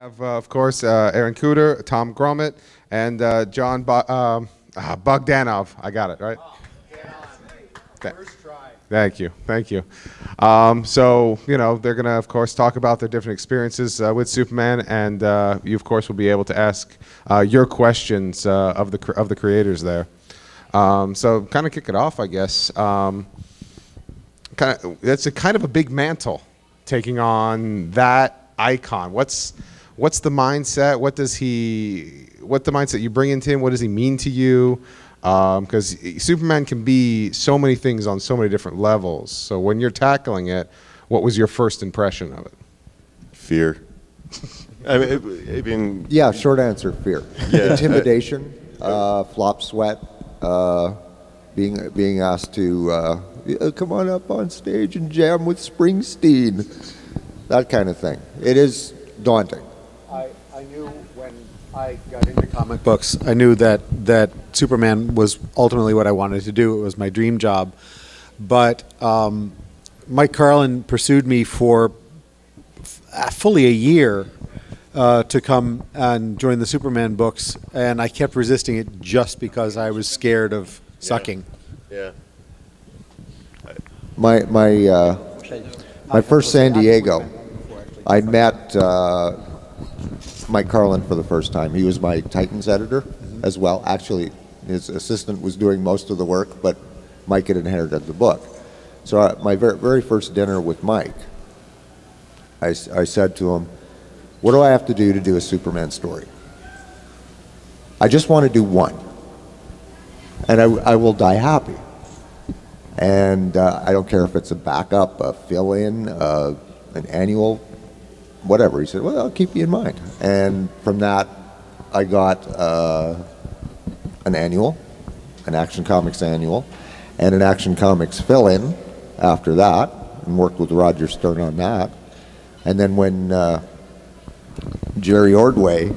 have, uh, of course, uh, Aaron Kuder, Tom Grummett, and uh, Jon Bo- um, uh, Bogdanove. I got it, right? Th- Thank you, thank you. Um, so, you know, they're going to, of course, talk about their different experiences uh, with Superman, and uh, you, of course, will be able to ask uh, your questions uh, of the cr- of the creators there. Um, so, kind of kick it off, I guess. Um, kind of, that's a kind of a big mantle, taking on that icon. What's what's the mindset? What does he? What the mindset you bring into him? What does he mean to you? Because Superman can be so many things on so many different levels. So when you're tackling it, what was your first impression of it? Fear. I mean, I mean, Yeah, short answer, fear. Yeah. Intimidation, uh, flop sweat, uh, being, being asked to uh, come on up on stage and jam with Springsteen, that kind of thing. It is daunting. I, I knew when I got into comic books, I knew that, that Superman was ultimately what I wanted to do. It was my dream job. But um, Mike Carlin pursued me for f- fully a year uh, to come and join the Superman books, and I kept resisting it just because I was scared of sucking. yeah. My, my, uh, my first San Diego, I met uh, Mike Carlin for the first time. He was my Titans editor as well. Actually, his assistant was doing most of the work, but Mike had inherited the book. So uh, my very, very first dinner with Mike, I said to him, what do I have to do to do a Superman story? I just want to do one. And I, I will die happy. And uh, I don't care if it's a backup, a fill in, uh, an annual, whatever. He said, Well, I'll keep you in mind. And from that, I got uh, an annual, an Action Comics annual, and an Action Comics fill in after that, and worked with Roger Stern on that. And then when uh, Jerry Ordway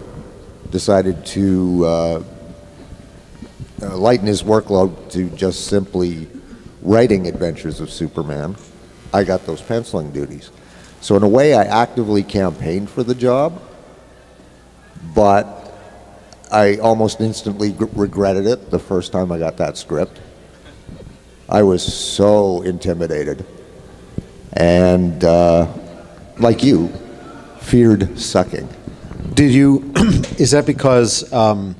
decided to uh, uh, lighten his workload to just simply writing Adventures of Superman, I got those penciling duties. So in a way, I actively campaigned for the job, but I almost instantly regretted it the first time I got that script. I was so intimidated, and uh, like you, feared sucking. Did you, is that because um,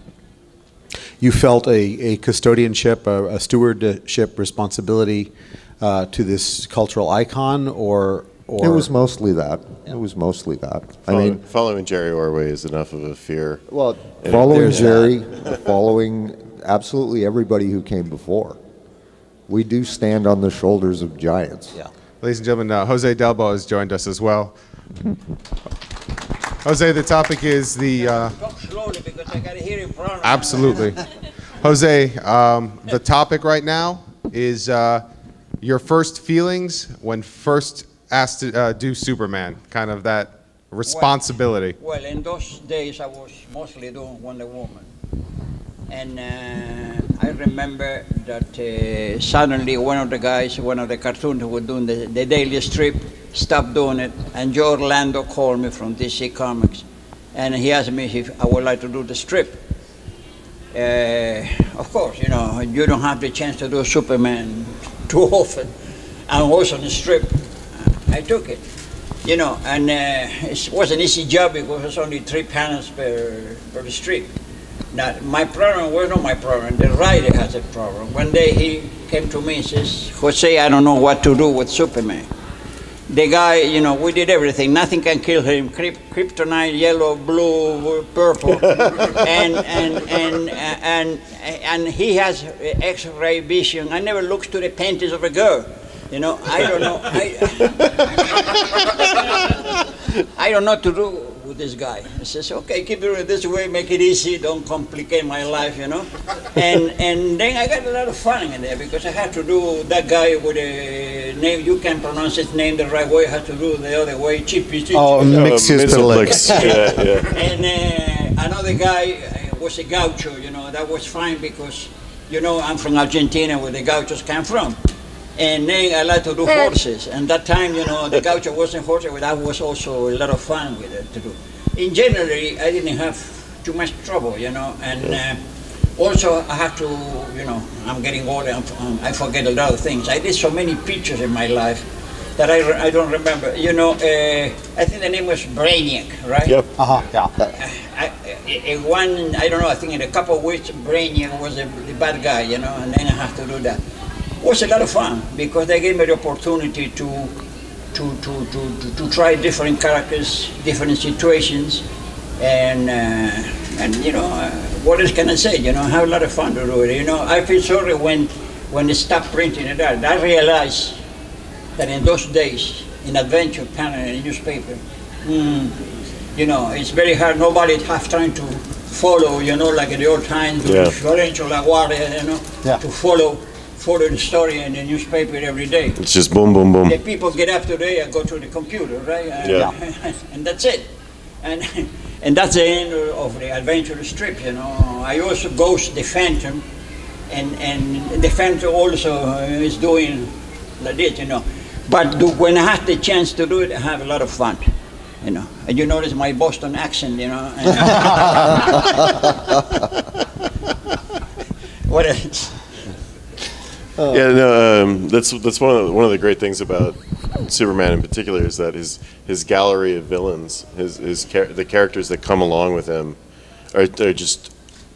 you felt a, a custodianship, a, a stewardship responsibility uh, to this cultural icon, or, or? It was mostly that. It was mostly that. I mean, following Jerry Ordway is enough of a fear. Well, And following Jerry, following absolutely everybody who came before. We do stand on the shoulders of giants. Yeah. Ladies and gentlemen, uh, Jose Delbo has joined us as well. Jose, the topic is the. Uh, Talk slowly because I got to hear in front of. Absolutely. Jose, um, the topic right now is uh, your first feelings when first asked to uh, do Superman, kind of that responsibility. Well, in those days, I was mostly doing Wonder Woman. And uh, I remember that uh, suddenly one of the guys, one of the cartoons who were doing the, the daily strip, stopped doing it. And Joe Orlando called me from DC Comics. And he asked me if I would like to do the strip. Uh, of course, you know, you don't have the chance to do Superman too often. And also the strip, I took it. You know, and uh, it was an easy job because it was only three panels per, per strip. Now, my problem was not my problem. The writer has a problem. One day he came to me and says, Jose, I don't know what to do with Superman. The guy, you know, we did everything. Nothing can kill him. Kryp- Kryptonite, yellow, blue, purple, and and and and and he has X-ray vision. I never looks to the panties of a girl. You know, I don't know. I, I don't know what to do with this guy. He says, okay, keep it this way, make it easy, don't complicate my life, you know. And and then I got a lot of fun in there because I had to do that guy with a name you can pronounce his name the right way. I had to do the other way, chippy chippy. Oh, Oh, Mixius Pitalik. Mixoplex. yeah, yeah. And uh, another guy uh, was a gaucho, you know, that was fine because, you know, I'm from Argentina where the gauchos come from. And then I like to do horses. And that time, you know, the gaucho wasn't horses, but that was also a lot of fun with it to do. in generally, I didn't have too much trouble, you know, and uh, also I have to, you know, I'm getting older, I'm, um, I forget a lot of things. I did so many pictures in my life that I, I don't remember. You know, uh, I think the name was Brainiac, right? Yep. Uh-huh, yeah. I, I- in one, I don't know, I think in a couple of weeks, Brainiac was the, the bad guy, you know, and then I have to do that. It was a lot of fun because they gave me the opportunity to, to, to, to, to, try different characters, different situations, and, uh, and you know, uh, what else can I say? You know, I have a lot of fun to do it. You know, I feel sorry when, when they stopped printing it out. I realized that in those days, in adventure panel in newspaper, mm, you know, it's very hard. Nobody have time to follow, you know, like in the old times, Yeah. Lorenzo La Guardia, you know, Yeah. to follow, follow the story in the newspaper every day. It's just boom, boom, boom. The people get up today and go to the computer, right? And, Yeah. and that's it. And, and that's the end of the adventure strip, you know. I also Ghost the Phantom, and, and the Phantom also uh, is doing like this, you know. But do, when I had the chance to do it, I have a lot of fun, you know. And you notice my Boston accent, you know. what else? Yeah, no, um, that's that's one of the, one of the great things about Superman in particular is that his his gallery of villains, his his char- the characters that come along with him, are they're just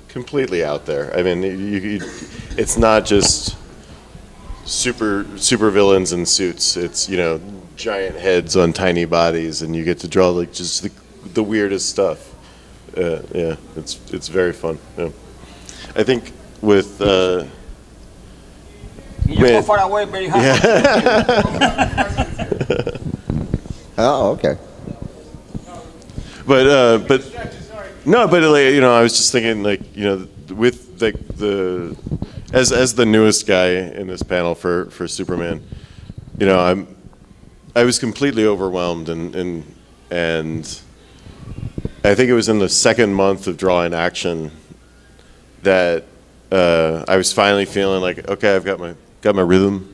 completely out there. I mean, you, you, it's not just super super villains in suits. It's you know giant heads on tiny bodies, and you get to draw like just the, the weirdest stuff. Uh, yeah, it's it's very fun. Yeah. I think with. Uh, You just go far away very hard. Oh, okay. But uh, but no, but like, you know, I was just thinking like you know with like the as as the newest guy in this panel for for Superman, you know, I'm I was completely overwhelmed and and and I think it was in the second month of drawing action that uh, I was finally feeling like okay, I've got my got my rhythm.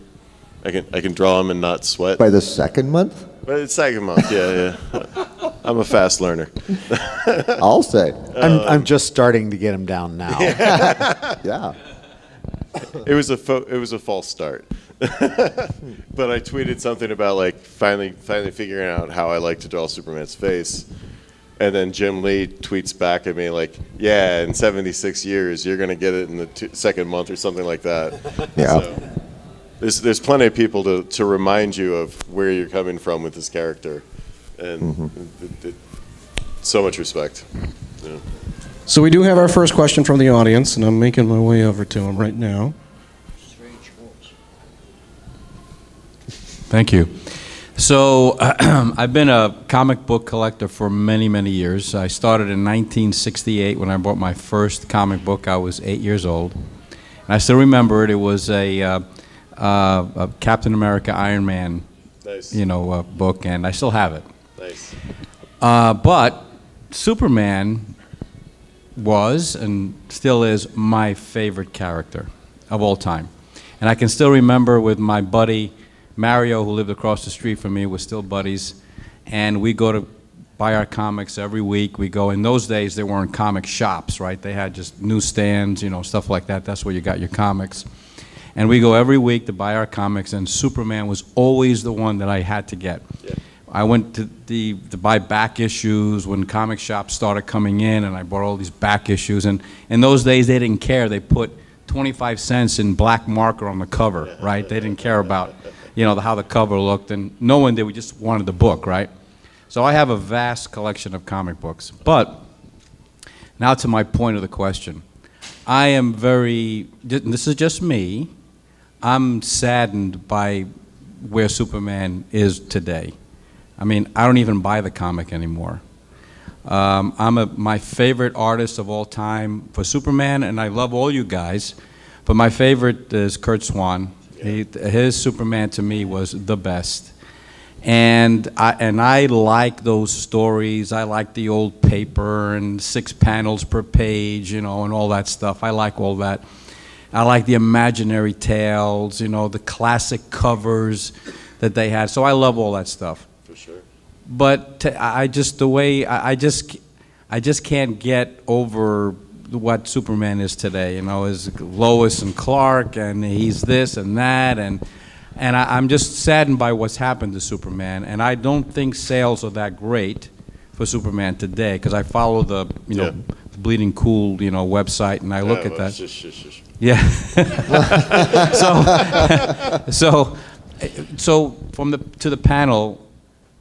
I can I can draw him and not sweat. By the second month, But it's second month, yeah, yeah. I'm a fast learner. I'll say. I'm, uh, I'm just starting to get him down now. Yeah. It was a fo- it was a false start. but I tweeted something about like finally finally figuring out how I like to draw Superman's face. And then Jim Lee tweets back at me like, "Yeah, in 76 years, you're gonna get it in the two, second month or something like that." Yeah. So, there's there's plenty of people to, to remind you of where you're coming from with this character, and mm-hmm. it, it, so much respect. Yeah. So we do have our first question from the audience, and I'm making my way over to him right now. Thank you. So, I've been a comic book collector for many, many years. I started in 1968 when I bought my first comic book. I was eight years old. And I still remember it. It was a, uh, uh, a Captain America Iron Man, Nice. you know, uh, book, and I still have it. Nice. Uh, but Superman was and still is my favorite character of all time. And I can still remember with my buddy Mario, who lived across the street from me, we're still buddies, and we go to buy our comics every week. We go, in those days, there weren't comic shops, right? They had just newsstands, you know, stuff like that. That's where you got your comics. And we go every week to buy our comics, and Superman was always the one that I had to get. I went to the to buy back issues when comic shops started coming in, and I bought all these back issues. And in those days, they didn't care. They put 25 cents in black marker on the cover, right? They didn't care about, you know, how the cover looked, and no one did. We just wanted the book, right? So I have a vast collection of comic books. But now to my point of the question. I am very, this is just me, I'm saddened by where Superman is today. I mean, I don't even buy the comic anymore. Um, I'm a, my favorite artist of all time for Superman, and I love all you guys, but my favorite is Curt Swan. He, his Superman to me was the best. And I, and I like those stories. I like the old paper and six panels per page, you know, and all that stuff. I like all that. I like the imaginary tales, you know, the classic covers that they had. So I love all that stuff. For sure. but I just the way I, I just I just can't get over what Superman is today. You know, is Lois and Clark, and he's this and that, and and I, I'm just saddened by what's happened to Superman. And I don't think sales are that great for Superman today because I follow the you know Yeah. Bleeding Cool you know website, and I look Yeah, at that. Yeah. so, so, so from the to the panel,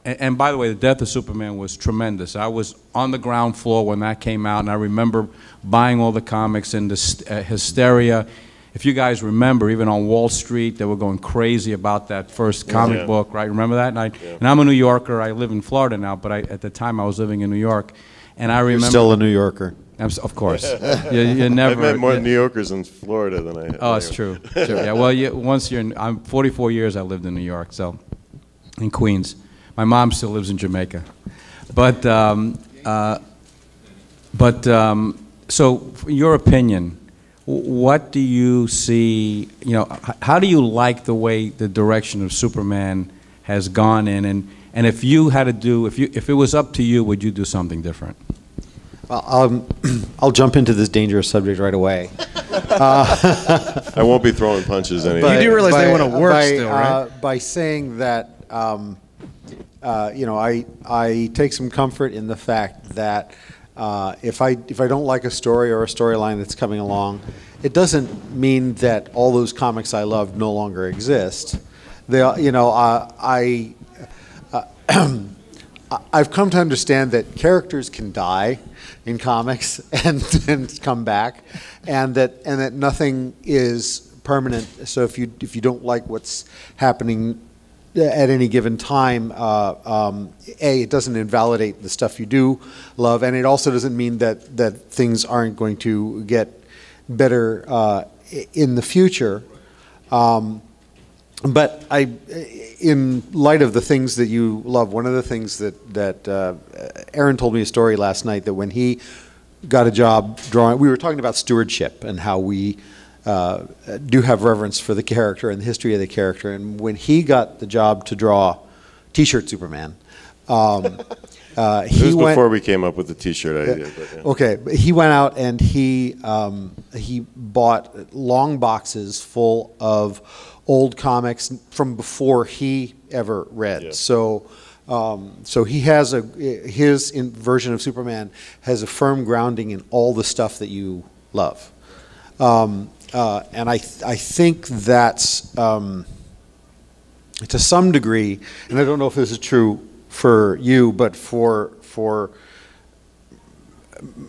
and, and by the way, the death of Superman was tremendous. I was on the ground floor when that came out, and I remember buying all the comics and the uh, hysteria. If you guys remember, even on Wall Street, they were going crazy about that first comic Yeah. book, right? Remember that? And, I, and I'm a New Yorker. I live in Florida now, but I, at the time I was living in New York, and I You're remember. still a New Yorker. I'm of course. you, you never. I've met more you- New Yorkers in Florida than I. Oh, it's true. Yeah, well, you, once you're, in, I'm 44 years I lived in New York, so, in Queens. My mom still lives in Jamaica. But, um, uh, but, um, so, in your opinion, what do you see, you know, how do you like the way the direction of Superman has gone in? And, and if you had to do, if you, if it was up to you, would you do something different? Well, um, I'll jump into this dangerous subject right away. I won't be throwing punches anymore. You do realize they wanna work by, still, right? uh, by saying that, um, uh, you know, I, I take some comfort in the fact that uh, if I if I don't like a story or a storyline that's coming along, it doesn't mean that all those comics I loved no longer exist. They, you know, uh, I. I- I've come to understand that characters can die in comics and, and come back, and that and that nothing is permanent. So if you if you don't like what's happening at any given time, uh, um, a it doesn't invalidate the stuff you do love, and it also doesn't mean that that things aren't going to get better uh, in the future. Um, but I, in light of the things that you love, one of the things that that uh, Aaron told me a story last night that when he got a job drawing, we were talking about stewardship and how we uh, do have reverence for the character and the history of the character. And when he got the job to draw T-shirt Superman, um, uh, he was went. before we came up with the T-shirt idea. But, yeah. Okay, but he went out and he um, he bought long boxes full of old comics from before he ever read. Yeah. So. Um, so he has a his in, version of Superman has a firm grounding in all the stuff that you love, um, uh, and I th- I think that's um, to some degree, and I don't know if this is true for you, but for for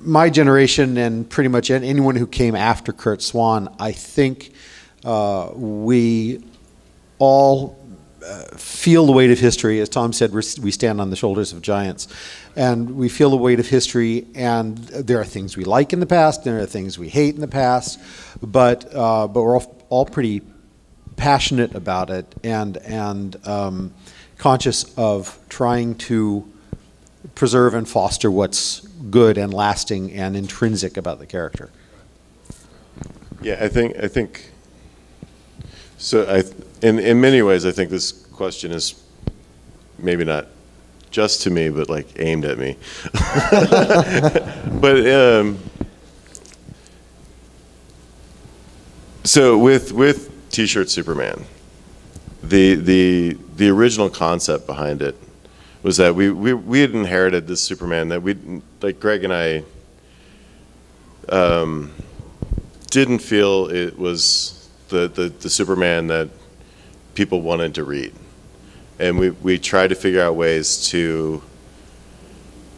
my generation and pretty much anyone who came after Curt Swan, I think uh, we all uh, feel the weight of history. As Tom said, we stand on the shoulders of giants. And we feel the weight of history, and there are things we like in the past, and there are things we hate in the past, but, uh, but we're all, all pretty passionate about it and, and um, conscious of trying to preserve and foster what's good and lasting and intrinsic about the character. Yeah, I think I think. So I, in in many ways, I think this question is maybe not just to me, but like aimed at me. but um, so with with T-shirt Superman, the the the original concept behind it was that we, we, we had inherited this Superman that we like Greg and I um, didn't feel it was the, the, the Superman that people wanted to read. And we, we tried to figure out ways to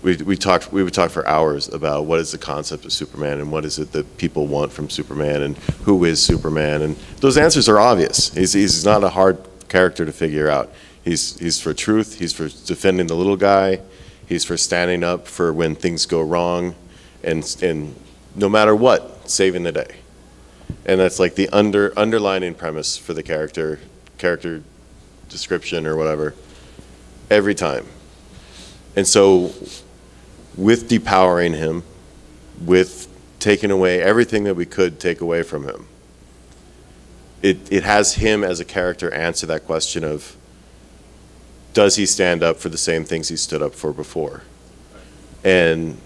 we, we talked we would talk for hours about what is the concept of Superman and what is it that people want from Superman and who is Superman and those answers are obvious. He's, he's not a hard character to figure out. He's, he's for truth, he's for defending the little guy, he's for standing up for when things go wrong and, and no matter what, saving the day. And that's like the under, underlining premise for the character, character description or whatever, every time. And so with depowering him, with taking away everything that we could take away from him, it, it has him as a character answer that question of does he stand up for the same things he stood up for before? And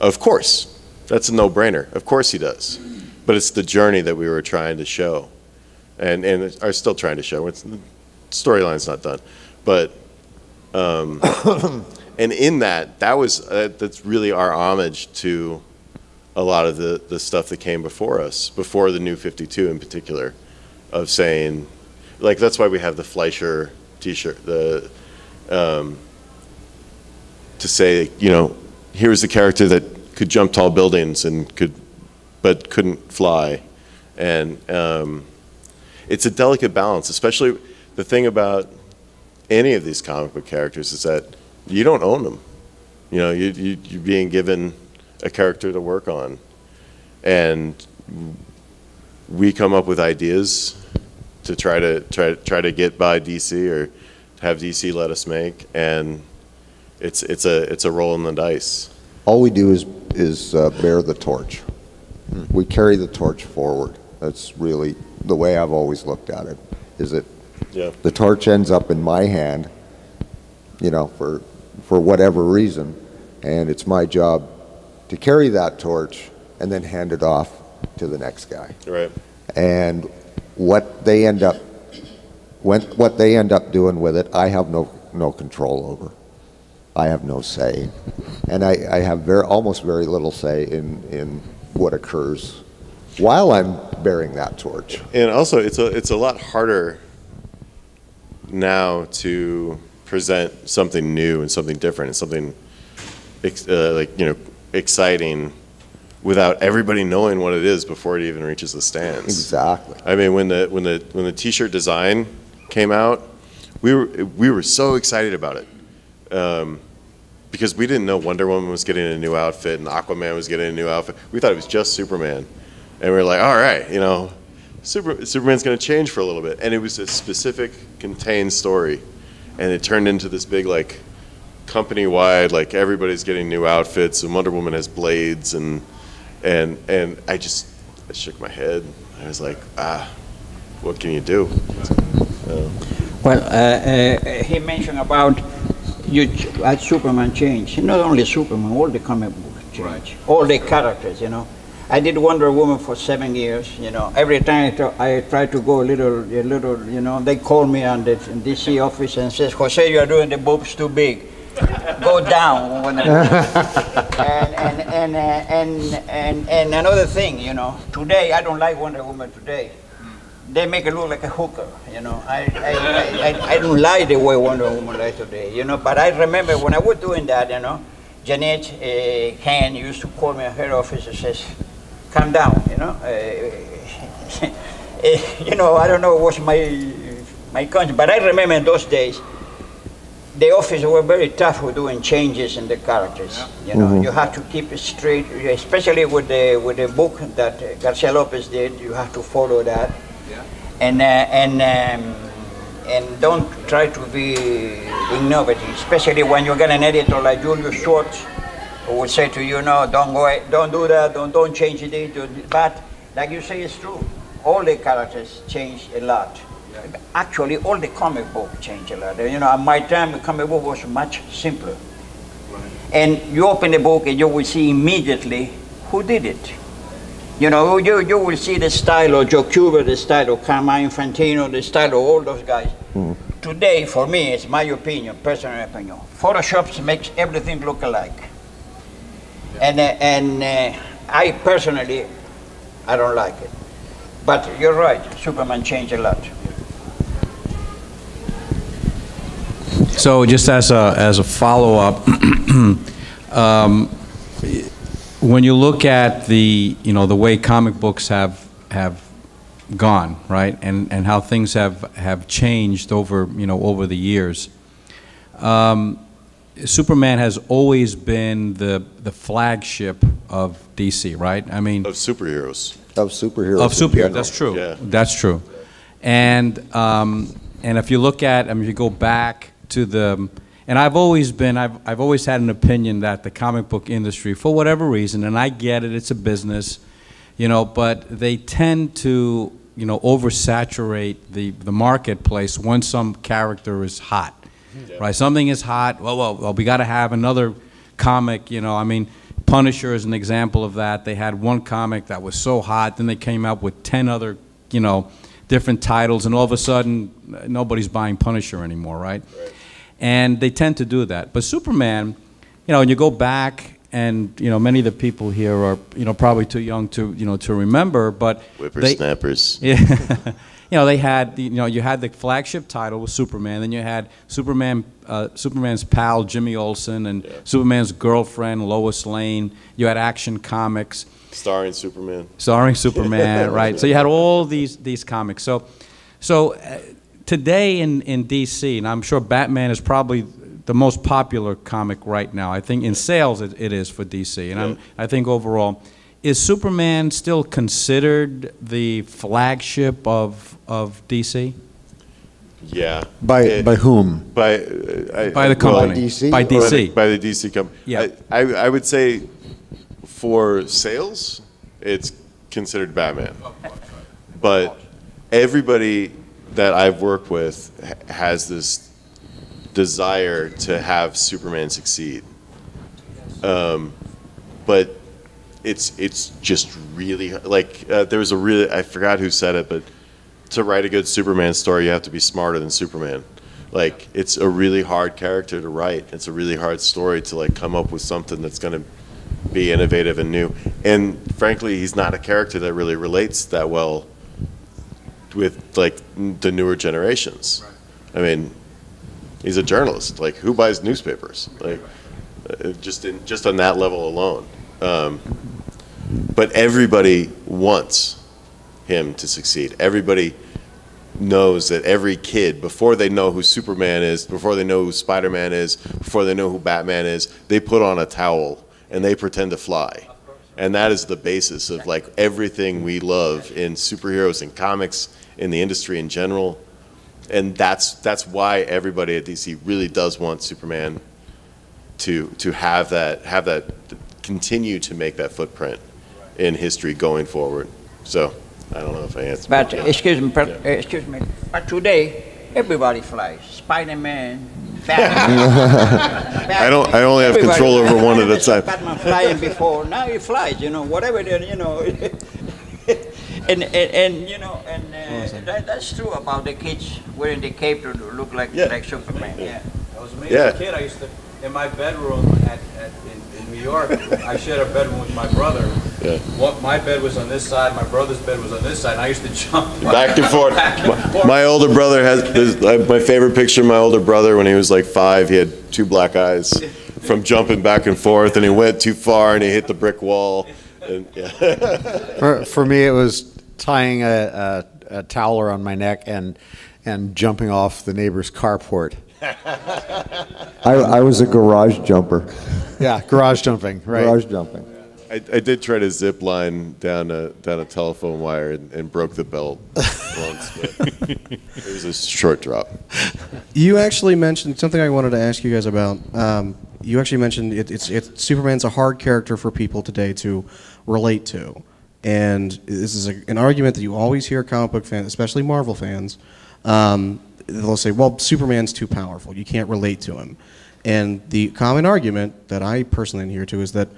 of course, that's a no-brainer. Of course he does. But it's the journey that we were trying to show, and and are still trying to show. It's, storyline's not done, but um, and in that, that was uh, that's really our homage to a lot of the the stuff that came before us, before the New Fifty Two in particular, of saying, like that's why we have the Fleischer T-shirt, the um, to say, you know, here's the character that could jump tall buildings and could, but couldn't fly, and um, it's a delicate balance. Especially the thing about any of these comic book characters is that you don't own them. You know, you, you you're being given a character to work on, and we come up with ideas to try to try to try to get by DC or have DC let us make, and it's it's a it's a roll in the dice. All we do is, is uh, bear the torch. We carry the torch forward. That's really the way I've always looked at it, is that Yeah. the torch ends up in my hand, you know, for, for whatever reason, and it's my job to carry that torch and then hand it off to the next guy. Right. And what they end up, when, what they end up doing with it, I have no, no control over. I have no say. And I, I have very, almost very little say in, in what occurs while I'm bearing that torch. And also, it's a it's a lot harder now to present something new and something different and something ex- uh, like you know exciting without everybody knowing what it is before it even reaches the stands. Exactly. I mean, when the when the when the T-shirt design came out, we were we were so excited about it um, because we didn't know Wonder Woman was getting a new outfit and Aquaman was getting a new outfit. We thought it was just Superman, and we were like, all right, you know, Super, Superman's going to change for a little bit, and it was a specific contained story, and it turned into this big like company wide like everybody's getting new outfits and Wonder Woman has blades and and and I just I shook my head. I was like, ah, what can you do? Uh, Well, uh, uh, he mentioned about you ch- uh, Superman change. Not only Superman, all the comic books change. All the characters, you know. I did Wonder Woman for seven years. You know, every time I, try- I try to go a little, a little, you know, they call me on the DC office and says, Jose, you are doing the boobs too big. Go down. And and and, uh, and and and another thing, you know, today I don't like Wonder Woman today they make it look like a hooker, you know. I, I, I, I, I don't like the way Wonder Woman like today, you know. But I remember when I was doing that, you know, Jenette uh, Kahn used to call me at her office and says, calm down, you know. Uh, you know, I don't know what was my, my conscience, but I remember in those days, the office were very tough with doing changes in the characters. You know, you have to keep it straight, especially with the with the book that Garcia Lopez did. You have to follow that, and uh, and um, and don't try to be innovative, especially when you get an editor like Julius Schwartz, will say to you, "No, don't go, don't do that, don't don't change it." But like you say, it's true. All the characters change a lot. Actually, all the comic book changed a lot. You know, at my time, the comic book was much simpler. And you open the book and you will see immediately who did it. You know, you, you will see the style of Joe Kubert, the style of Carmine Infantino, the style of all those guys. Hmm. Today, for me, it's my opinion, personal opinion. Photoshop makes everything look alike. And, uh, and uh, I personally, I don't like it. But you're right, Superman changed a lot. So just as a, as a follow-up, um, when you look at the, you know, the way comic books have, have gone, right, and, and how things have, have changed over, you know, over the years, um, Superman has always been the, the flagship of DC, right? I mean, of superheroes. Of superheroes. of superheroes, that's true. Yeah. That's true. And, um, and if you look at, I mean, if you go back to the, and I've always been, I've, I've always had an opinion that the comic book industry, for whatever reason, and I get it, it's a business, you know, but they tend to, you know, oversaturate the, the marketplace when some character is hot. Right? Something is hot. Well, well, well we got to have another comic. You know, I mean, Punisher is an example of that. They had one comic that was so hot, then they came out with ten other, you know, different titles, and all of a sudden, nobody's buying Punisher anymore, right? And they tend to do that. But Superman, you know, when you go back, and you know, many of the people here are, you know, probably too young to, you know, to remember, but they, Whippersnappers. yeah. You know, they had, you know, you had the flagship title with Superman, then you had Superman, uh, Superman's pal Jimmy Olsen, and Superman's girlfriend Lois Lane. You had Action Comics Starring Superman. starring Superman, right? So you had all these these comics. So, so uh, today in in DC, and I'm sure Batman is probably the most popular comic right now. I think in sales it, it is for DC, and I'm, I think overall, is Superman still considered the flagship of of DC Yeah. By, It- by whom? by uh, by the well, company DC? by Or By DC? the, by the DC company. Yeah. I, I, I would say for sales, it's considered Batman. But everybody that I've worked with has this desire to have Superman succeed. Um, but it's it's just really like uh, there was a really I forgot who said it, but to write a good Superman story, you have to be smarter than Superman. Like it's a really hard character to write. It's a really hard story to like come up with something that's going to be innovative and new. And frankly, he's not a character that really relates that well with like the newer generations. I mean, he's a journalist. Like who buys newspapers? Like uh, just in just on that level alone. Um, but everybody wants him to succeed. Everybody knows that every kid, before they know who Superman is, before they know who Spider Man is, before they know who Batman is, they put on a towel and they pretend to fly. And that is the basis of like everything we love in superheroes and comics, in the industry in general. And that's that's why everybody at DC really does want Superman to to have that have that continue to make that footprint in history going forward. So I don't know if I answered. But yeah. excuse me, per- Yeah. excuse me. But today, everybody flies. Spider-Man, Batman. I don't. I only have Everybody control over flies. one at a time. Batman flying before. Now he flies. You know, whatever. they- You know. And, and, and you know and uh, that, that's true about the kids wearing the cape to look like Yeah. like Superman. Yeah. I was as a Yeah. kid. I used to, in my bedroom at, at, in, in New York, I shared a bedroom with my brother. Yeah. What, my bed was on this side, my brother's bed was on this side, and I used to jump Back and forth. Back and My, forth. my older brother has this, my favorite picture. of My older brother, when he was like five, he had two black eyes from jumping back and forth, and he went too far and he hit the brick wall. And, yeah. For, for me, it was tying a, a, a towel around my neck and, and jumping off the neighbor's carport. I, I was a garage jumper. Yeah, garage jumping, right. Garage jumping. I, I did try to zip line down a down a telephone wire and, and broke the belt once, but it was a short drop. You actually mentioned something I wanted to ask you guys about. Um, you actually mentioned it, it's, it's Superman's a hard character for people today to relate to, and this is a, an argument that you always hear comic book fans, especially Marvel fans. Um, they'll say, "Well, Superman's too powerful. You can't relate to him." And the common argument that I personally adhere to is that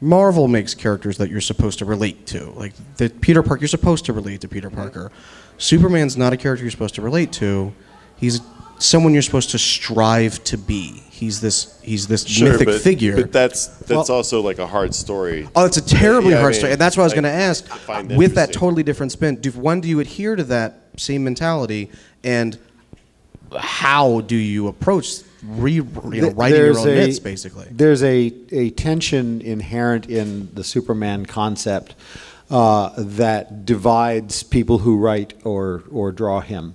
Marvel makes characters that you're supposed to relate to. Like that Peter Parker, you're supposed to relate to Peter mm-hmm. Parker. Superman's not a character you're supposed to relate to. He's someone you're supposed to strive to be. He's this he's this mythic but, figure. But that's that's Well- also like a hard story. Oh, it's a terribly Yeah, I hard mean, story, and that's what I was going to ask. With that totally different spin, do, one, do you adhere to that same mentality, and how do you approach re, you know, writing your own a- myths, basically? There's a, a tension inherent in the Superman concept uh, that divides people who write or, or draw him.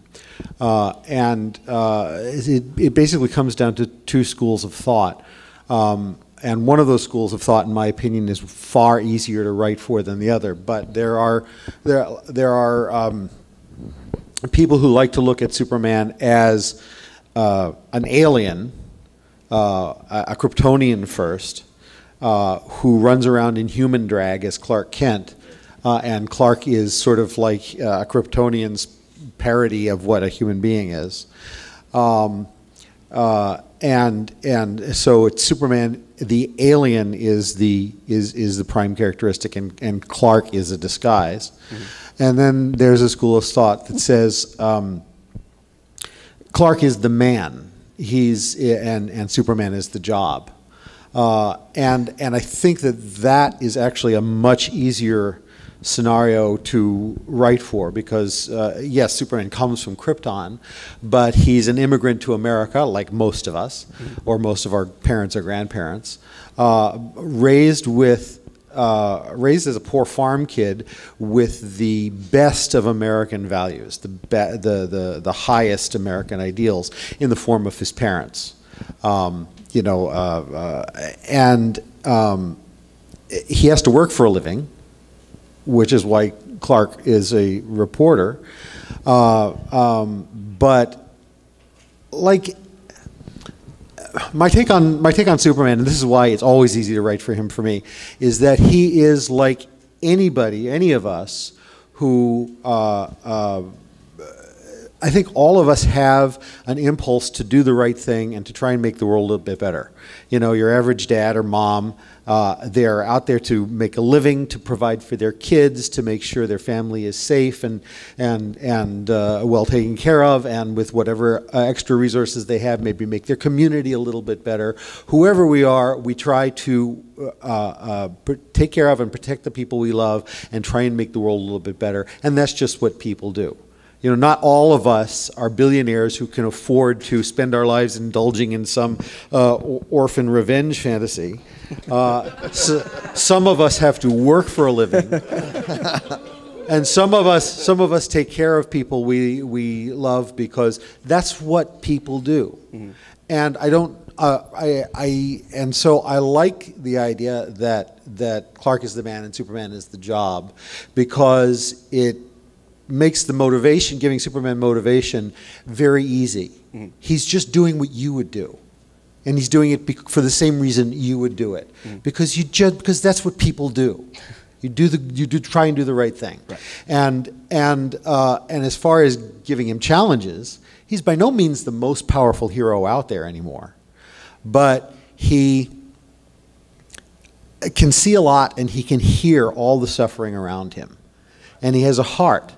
Uh, and uh, it, it basically comes down to two schools of thought. Um, and one of those schools of thought, in my opinion, is far easier to write for than the other. But there are, there, there are um, people who like to look at Superman as uh, an alien, uh, a Kryptonian first, uh, who runs around in human drag as Clark Kent, uh, and Clark is sort of like uh, a Kryptonian's parody of what a human being is. Um, Uh, and and so it's Superman. The alien is the is is the prime characteristic, and, and Clark is a disguise. And then there's a school of thought that says um, Clark is the man. He's and and Superman is the job. Uh, and and I think that that is actually a much easier scenario to write for because uh, yes, Superman comes from Krypton, but he's an immigrant to America, like most of us, or most of our parents or grandparents, uh, raised with. Uh, raised as a poor farm kid with the best of American values, the, the, the, the highest American ideals in the form of his parents. Um, you know, uh, uh, and um, he has to work for a living, which is why Clark is a reporter. Uh, um, but like my take on my take on Superman, and this is why it's always easy to write for him for me, is that he is like anybody, any of us who. Uh, uh, I think all of us have an impulse to do the right thing and to try and make the world a little bit better. You know, your average dad or mom, uh, they're out there to make a living, to provide for their kids, to make sure their family is safe and and and uh, well taken care of, and with whatever uh, extra resources they have, maybe make their community a little bit better. Whoever we are, we try to uh, uh, take care of and protect the people we love, and try and make the world a little bit better. And that's just what people do. You know, not all of us are billionaires who can afford to spend our lives indulging in some uh, orphan revenge fantasy. Uh, so, some of us have to work for a living, and some of us, some of us take care of people we we love because that's what people do. And I don't. Uh, I, I and so I like the idea that that Clark is the man and Superman is the job, because it makes the motivation, giving Superman motivation, very easy. Mm-hmm. He's just doing what you would do. And he's doing it for the same reason you would do it. Mm-hmm. Because you just, because that's what people do. You do the, you do try and do the right thing. And, and, uh, and as far as giving him challenges, he's by no means the most powerful hero out there anymore. But he uh, can see a lot and he can hear all the suffering around him. And he has a heart.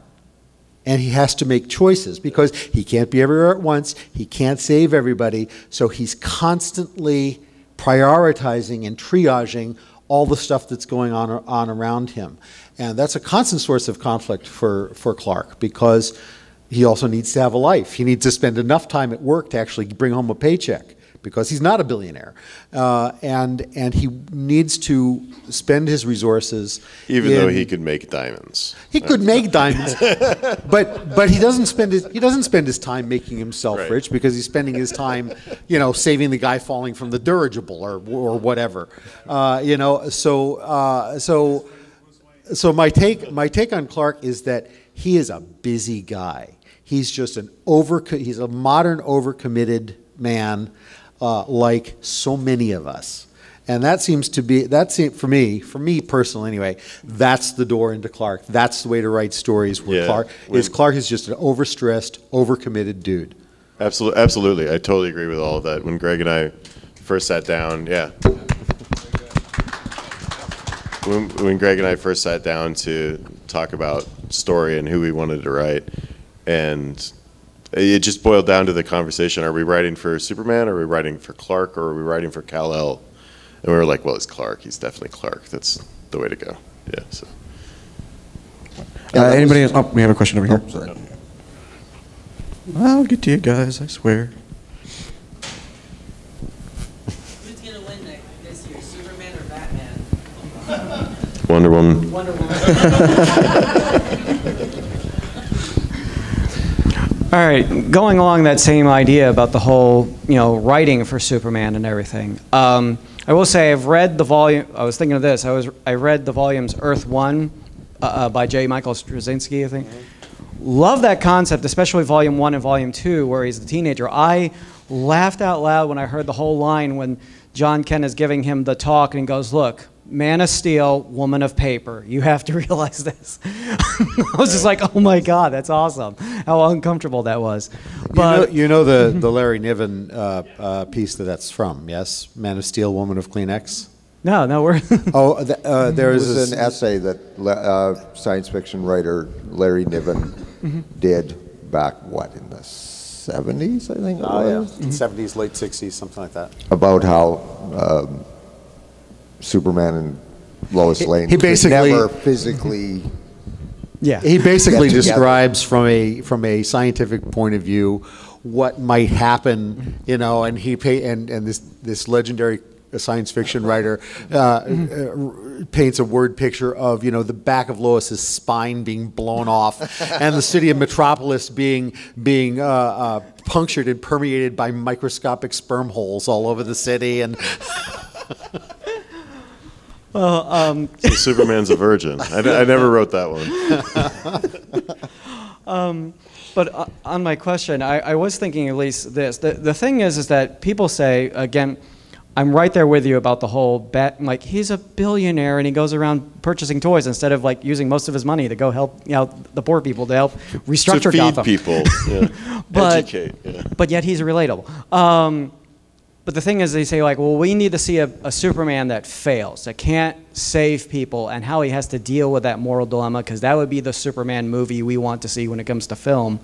And he has to make choices because he can't be everywhere at once. He can't save everybody. So he's constantly prioritizing and triaging all the stuff that's going on, on around him. And that's a constant source of conflict for, for Clark because he also needs to have a life. He needs to spend enough time at work to actually bring home a paycheck because he's not a billionaire. Uh, and, and he needs to spend his resources. Even though he could make diamonds. he could make diamonds, but but he doesn't spend his he doesn't spend his time making himself Right. rich because he's spending his time, you know, saving the guy falling from the dirigible or or whatever, uh, you know. So uh, so so my take my take on Clark is that he is a busy guy. He's just an over he's a modern overcommitted man, uh, like so many of us. And that seems to be that's it for me, for me personally anyway. That's the door into Clark. That's the way to write stories where Yeah, Clark is Clark is just an overstressed, overcommitted dude. Absolutely, absolutely. I totally agree with all of that. When Greg and I first sat down, yeah. When, when Greg and I first sat down to talk about story and who we wanted to write, and it just boiled down to the conversation: Are we writing for Superman? Are we writing for Clark? Or are we writing for Kal El? And we were like, "Well, it's Clark. He's definitely Clark. That's the way to go." Yeah. So. Uh, anybody else? Oh, we have a question over here. I'll get to you guys, I swear. Who's gonna win ne- this year, Superman or Batman? Wonder Woman. Wonder Woman. All right, going along that same idea about the whole, you know, writing for Superman and everything. Um, I will say I've read the volume. I was thinking of this. I was I read the volumes Earth One uh, uh, by J. Michael Straczynski, I think. Love that concept, especially volume one and volume two, where he's the teenager. I laughed out loud when I heard the whole line when John Kent is giving him the talk and he goes, Look, Man of Steel, Woman of Paper. You have to realize this. I was just like, oh my God, that's awesome. How uncomfortable that was. But you know, you know the, the Larry Niven uh, uh, piece that that's from, yes? Man of Steel, Woman of Kleenex? no, no, we're. Oh, th- uh, there It is was a an essay that le- uh, science fiction writer Larry Niven did back, what, in the 70s, I think it Oh, yeah, was? 70s, late 60s, something like that. About how um, Superman and Lois Lane he basically- never physically yeah. He basically describes from a from a scientific point of view what might happen, you know, and he pay, and and this this legendary science fiction writer uh, uh, paints a word picture of you know the back of Lois's spine being blown off, and the city of Metropolis being being uh, uh, punctured and permeated by microscopic sperm holes all over the city, and So Superman's a virgin. I, I never wrote that one. But uh, on my question, I, I was thinking at least this. The, the thing is, is that people say, again, I'm right there with you about the whole bet. Like, he's a billionaire and he goes around purchasing toys instead of like using most of his money to go help you know, the poor people, to help restructure to feed Gotham. people, yeah. But- educate. Yeah. But yet he's relatable. Um, but the thing is, they say, like, well, we need to see a, a Superman that fails, that can't save people, and how he has to deal with that moral dilemma, because that would be the Superman movie we want to see when it comes to film.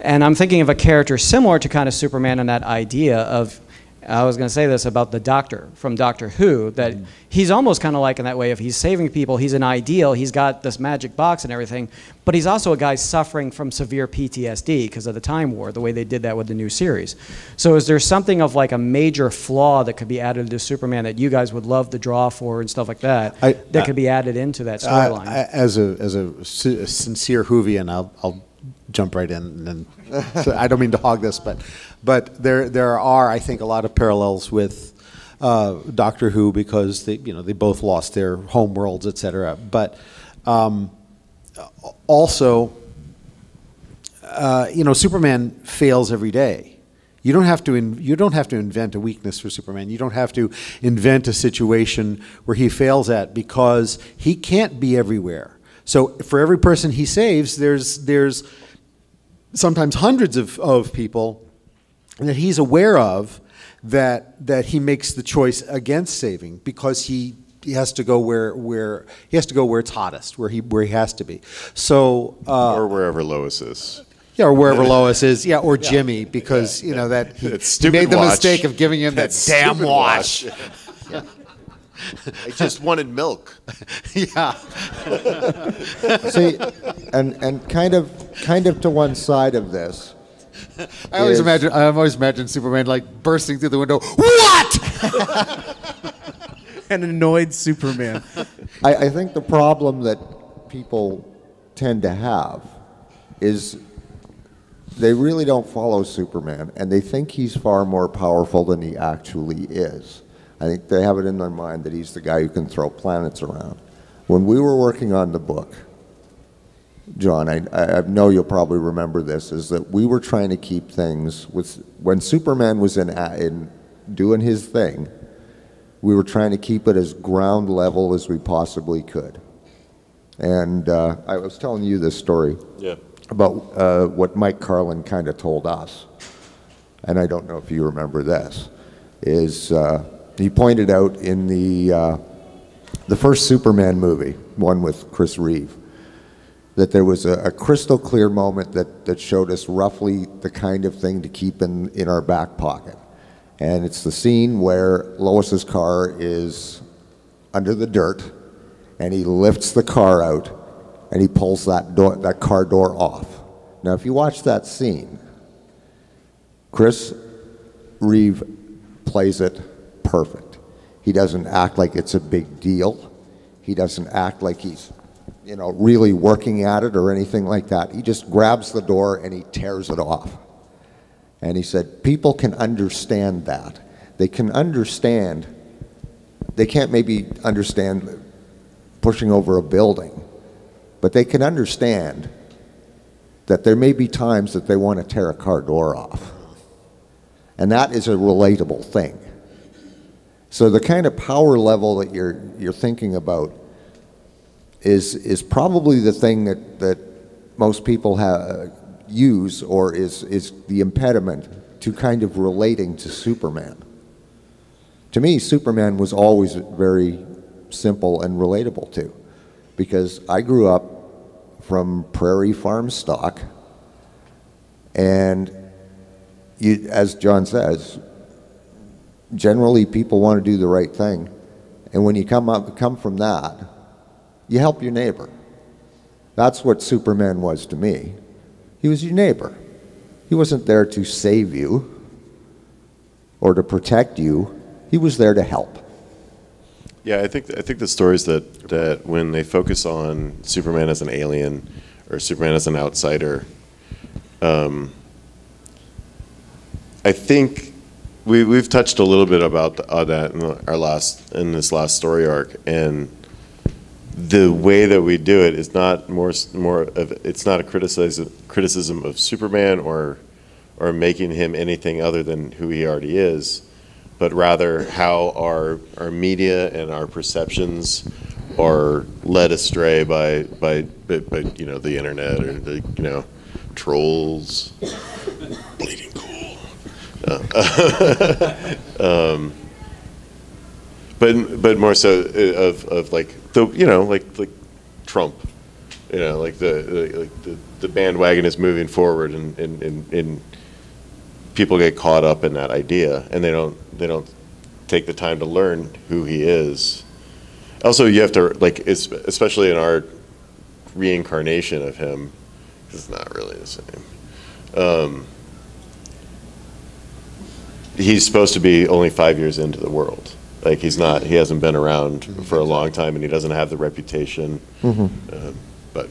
And I'm thinking of a character similar to kind of Superman and that idea of, I was going to say this about the Doctor from Doctor Who, that mm-hmm. he's almost kind of like in that way If he's saving people, he's an ideal, he's got this magic box and everything, but he's also a guy suffering from severe PTSD because of the Time War, the way they did that with the new series. So is there something of like a major flaw that could be added to Superman that you guys would love to draw for and stuff like that, I- that could be added into that storyline? As a as a, a sincere Whovian, I'll, I'll jump right in. And so I don't mean to hog this, but but there there are I think a lot of parallels with uh, Doctor Who because they you know they both lost their home worlds, etc. But um, also, uh, you know, Superman fails every day. You don't have to you don't have to invent a weakness for Superman. You don't have to invent a situation where he fails at because he can't be everywhere. So for every person he saves, there's there's sometimes hundreds of, of people that he's aware of that that he makes the choice against saving because he he has to go where where he has to go where it's hottest, where he where he has to be. So uh, or wherever Lois is. yeah, or wherever Lois is, yeah, or Jimmy, because you know that he, he made the watch. mistake of giving him that, That damn stupid watch. I just wanted milk. yeah, See, and, and kind of, kind of to one side of this, I always Is- imagine. I've always imagined Superman like bursting through the window. What? An annoyed Superman. I, I think the problem that people tend to have is they really don't follow Superman, and they think he's far more powerful than he actually is. I think they have it in their mind that he's the guy who can throw planets around. When we were working on the book, Jon, I, I know you'll probably remember this, is that we were trying to keep things with when Superman was in, in doing his thing, we were trying to keep it as ground level as we possibly could. And uh, I was telling you this story Yeah. about uh, what Mike Carlin kind of told us, and I don't know if you remember this, is uh, he pointed out in the, uh, the first Superman movie, one with Chris Reeve, that there was a, a crystal clear moment that, that showed us roughly the kind of thing to keep in, in our back pocket. And it's the scene where Lois's car is under the dirt, and he lifts the car out, and he pulls that door, that car door off. Now, if you watch that scene, Chris Reeve plays it perfect. He doesn't act like it's a big deal. He doesn't act like he's, you know, really working at it or anything like that. He just grabs the door and he tears it off. And he said, people can understand that. They can understand, they can't maybe understand pushing over a building, but they can understand that there may be times that they want to tear a car door off. And that is a relatable thing. So the kind of power level that you're, you're thinking about is, is probably the thing that, that most people ha use or is, is the impediment to kind of relating to Superman. To me, Superman was always very simple and relatable to because I grew up from prairie farm stock and you, as Jon says, generally people want to do the right thing. And when you come up, come from that, you help your neighbor. That's what Superman was to me. He was your neighbor. He wasn't there to save you or to protect you. He was there to help. Yeah, I think I think the stories that that when they focus on Superman as an alien or Superman as an outsider, um, I think we we've touched a little bit about the, uh, that in our last in this last story arc, and the way that we do it is not more more of it's not a criticism criticism of Superman or or making him anything other than who he already is but rather how our, our media and our perceptions are led astray by, by, by, by you know, the internet or the, you know, trolls, bleeding um, but, but more so uh, of, of like, the, you know, like, like Trump, you know, like the, the, like the, the bandwagon is moving forward and, and, and, and people get caught up in that idea and they don't they don't take the time to learn who he is. Also, you have to like, especially in our reincarnation of him, it's not really the same. Um, he's supposed to be only five years into the world. Like he's not, he hasn't been around for a long time, and he doesn't have the reputation. Mhm. Uh, but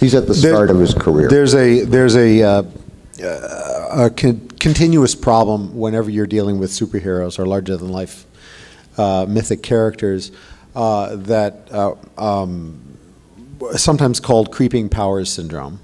He's at the start of his career. There's a there's a, uh, uh, a con- continuous problem whenever you're dealing with superheroes or larger than life uh, mythic characters uh, that uh, um, sometimes called creeping powers syndrome.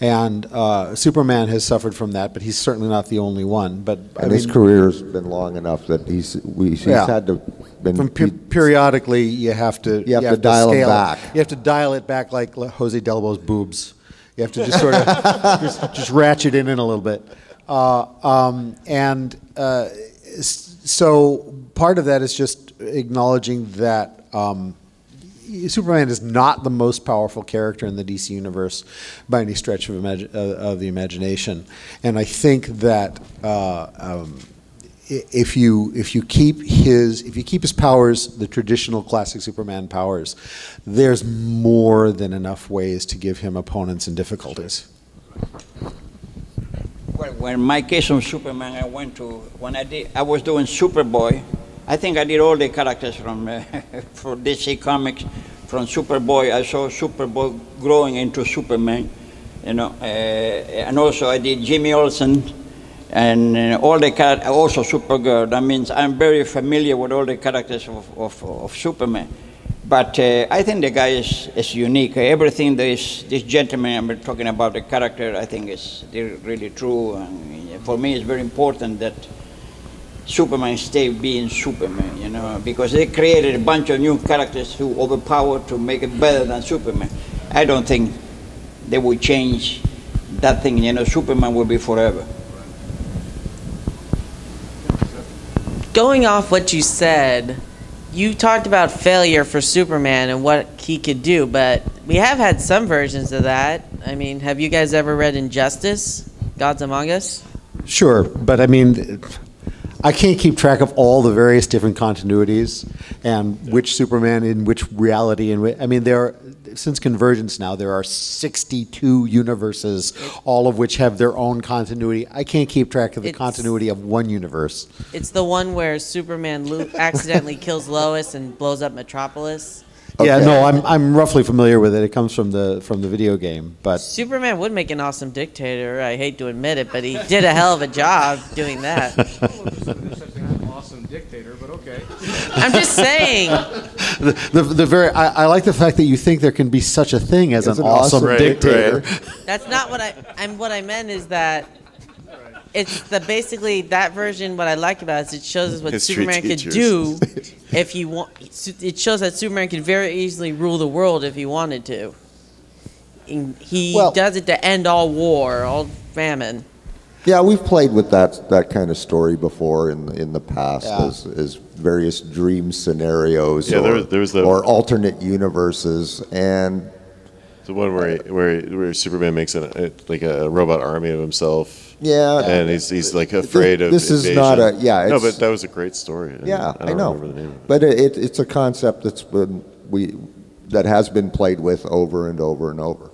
And uh, Superman has suffered from that, but he's certainly not the only one. But I and his mean- career's been long enough that he's we, he's Yeah. had to been From pe- periodically, you have to You have to dial scale back. You have to dial it back like Jose Delbo's boobs. You have to just sort of just, just ratchet it in a little bit. Uh, um, and uh, so part of that is just acknowledging that um, Superman is not the most powerful character in the DC universe by any stretch of, uh, of the imagination. And I think that uh, um, if you if you keep his if you keep his powers the traditional classic Superman powers, there's more than enough ways to give him opponents and difficulties. Well, when my case on Superman, I went to when I did I was doing Superboy. I think I did all the characters from uh, for DC Comics. From Superboy, I saw Superboy growing into Superman, you know, uh, and also I did Jimmy Olsen, and uh, all the characters, also Supergirl. That means I'm very familiar with all the characters of, of, of Superman. But uh, I think the guy is, is unique. Everything this this gentleman I'm talking about the character, I think is really true. And for me, it's very important that Superman stay being Superman, you know, because they created a bunch of new characters to overpower to make it better than Superman. I don't think they will change that thing. You know, Superman will be forever. Going off what you said, you talked about failure for Superman and what he could do, but we have had some versions of that. I mean, have you guys ever read Injustice? Gods Among Us? Sure, but I mean, I can't keep track of all the various different continuities and which Superman in which reality. And I mean, there are, since Convergence now, there are 62 universes, all of which have their own continuity. I can't keep track of the It's- continuity of one universe. It's the one where Superman accidentally kills Lois and blows up Metropolis. Yeah, no, I'm, I'm roughly familiar with it. It comes from the from the video game, but Superman would make an awesome dictator. I hate to admit it, but he did a hell of a job doing that. awesome dictator, but okay. I'm just saying. the, the, the very I, I like the fact that you think there can be such a thing as, As an, an awesome, awesome dictator. right. That's not what I. I'm. What I meant is that it's the basically that version. What I like about it is it shows us what History Superman could do if he want. It shows that Superman could very easily rule the world if he wanted to. And he Well- does it to end all war, all famine. Yeah, we've played with that that kind of story before in in the past Yeah. as, as various dream scenarios Yeah, or, there was- there was the- or alternate universes, and The one where he, where where Superman makes an, a, like a robot army of himself. Yeah. and he's he's like afraid of. this is not a- yeah, No, but that was a great story. and yeah, I, I, don't know. remember the name of it. But it, it, it's a concept that's been we that has been played with over and over and over,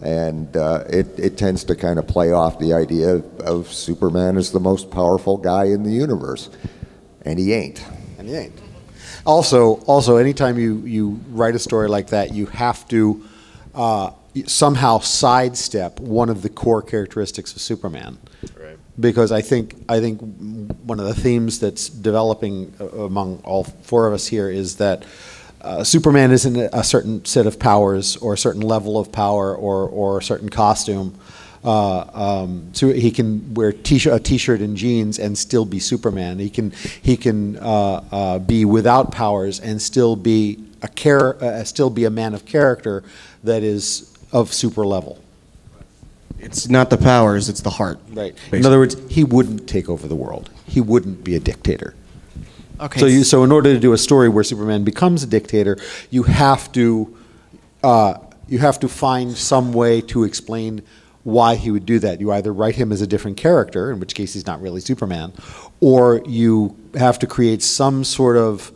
and uh, it it tends to kind of play off the idea of, of Superman as the most powerful guy in the universe, and he ain't. And he ain't. Also, also, anytime you, you write a story like that, you have to uh, somehow sidestep one of the core characteristics of Superman. Right. Because I think I think one of the themes that's developing uh, among all four of us here is that uh, Superman isn't a certain set of powers or a certain level of power or, or a certain costume. Uh, um, so he can wear t-shirt, a t-shirt and jeans and still be Superman. He can he can uh, uh, be without powers and still be a char- uh, still be a man of character that is of super level. It's not the powers; it's the heart. Right. In other words, he wouldn't take over the world. He wouldn't be a dictator. Okay. So you so in order to do a story where Superman becomes a dictator, you have to uh, you have to find some way to explain why he would do that. You either write him as a different character, in which case he's not really Superman, or you have to create some sort of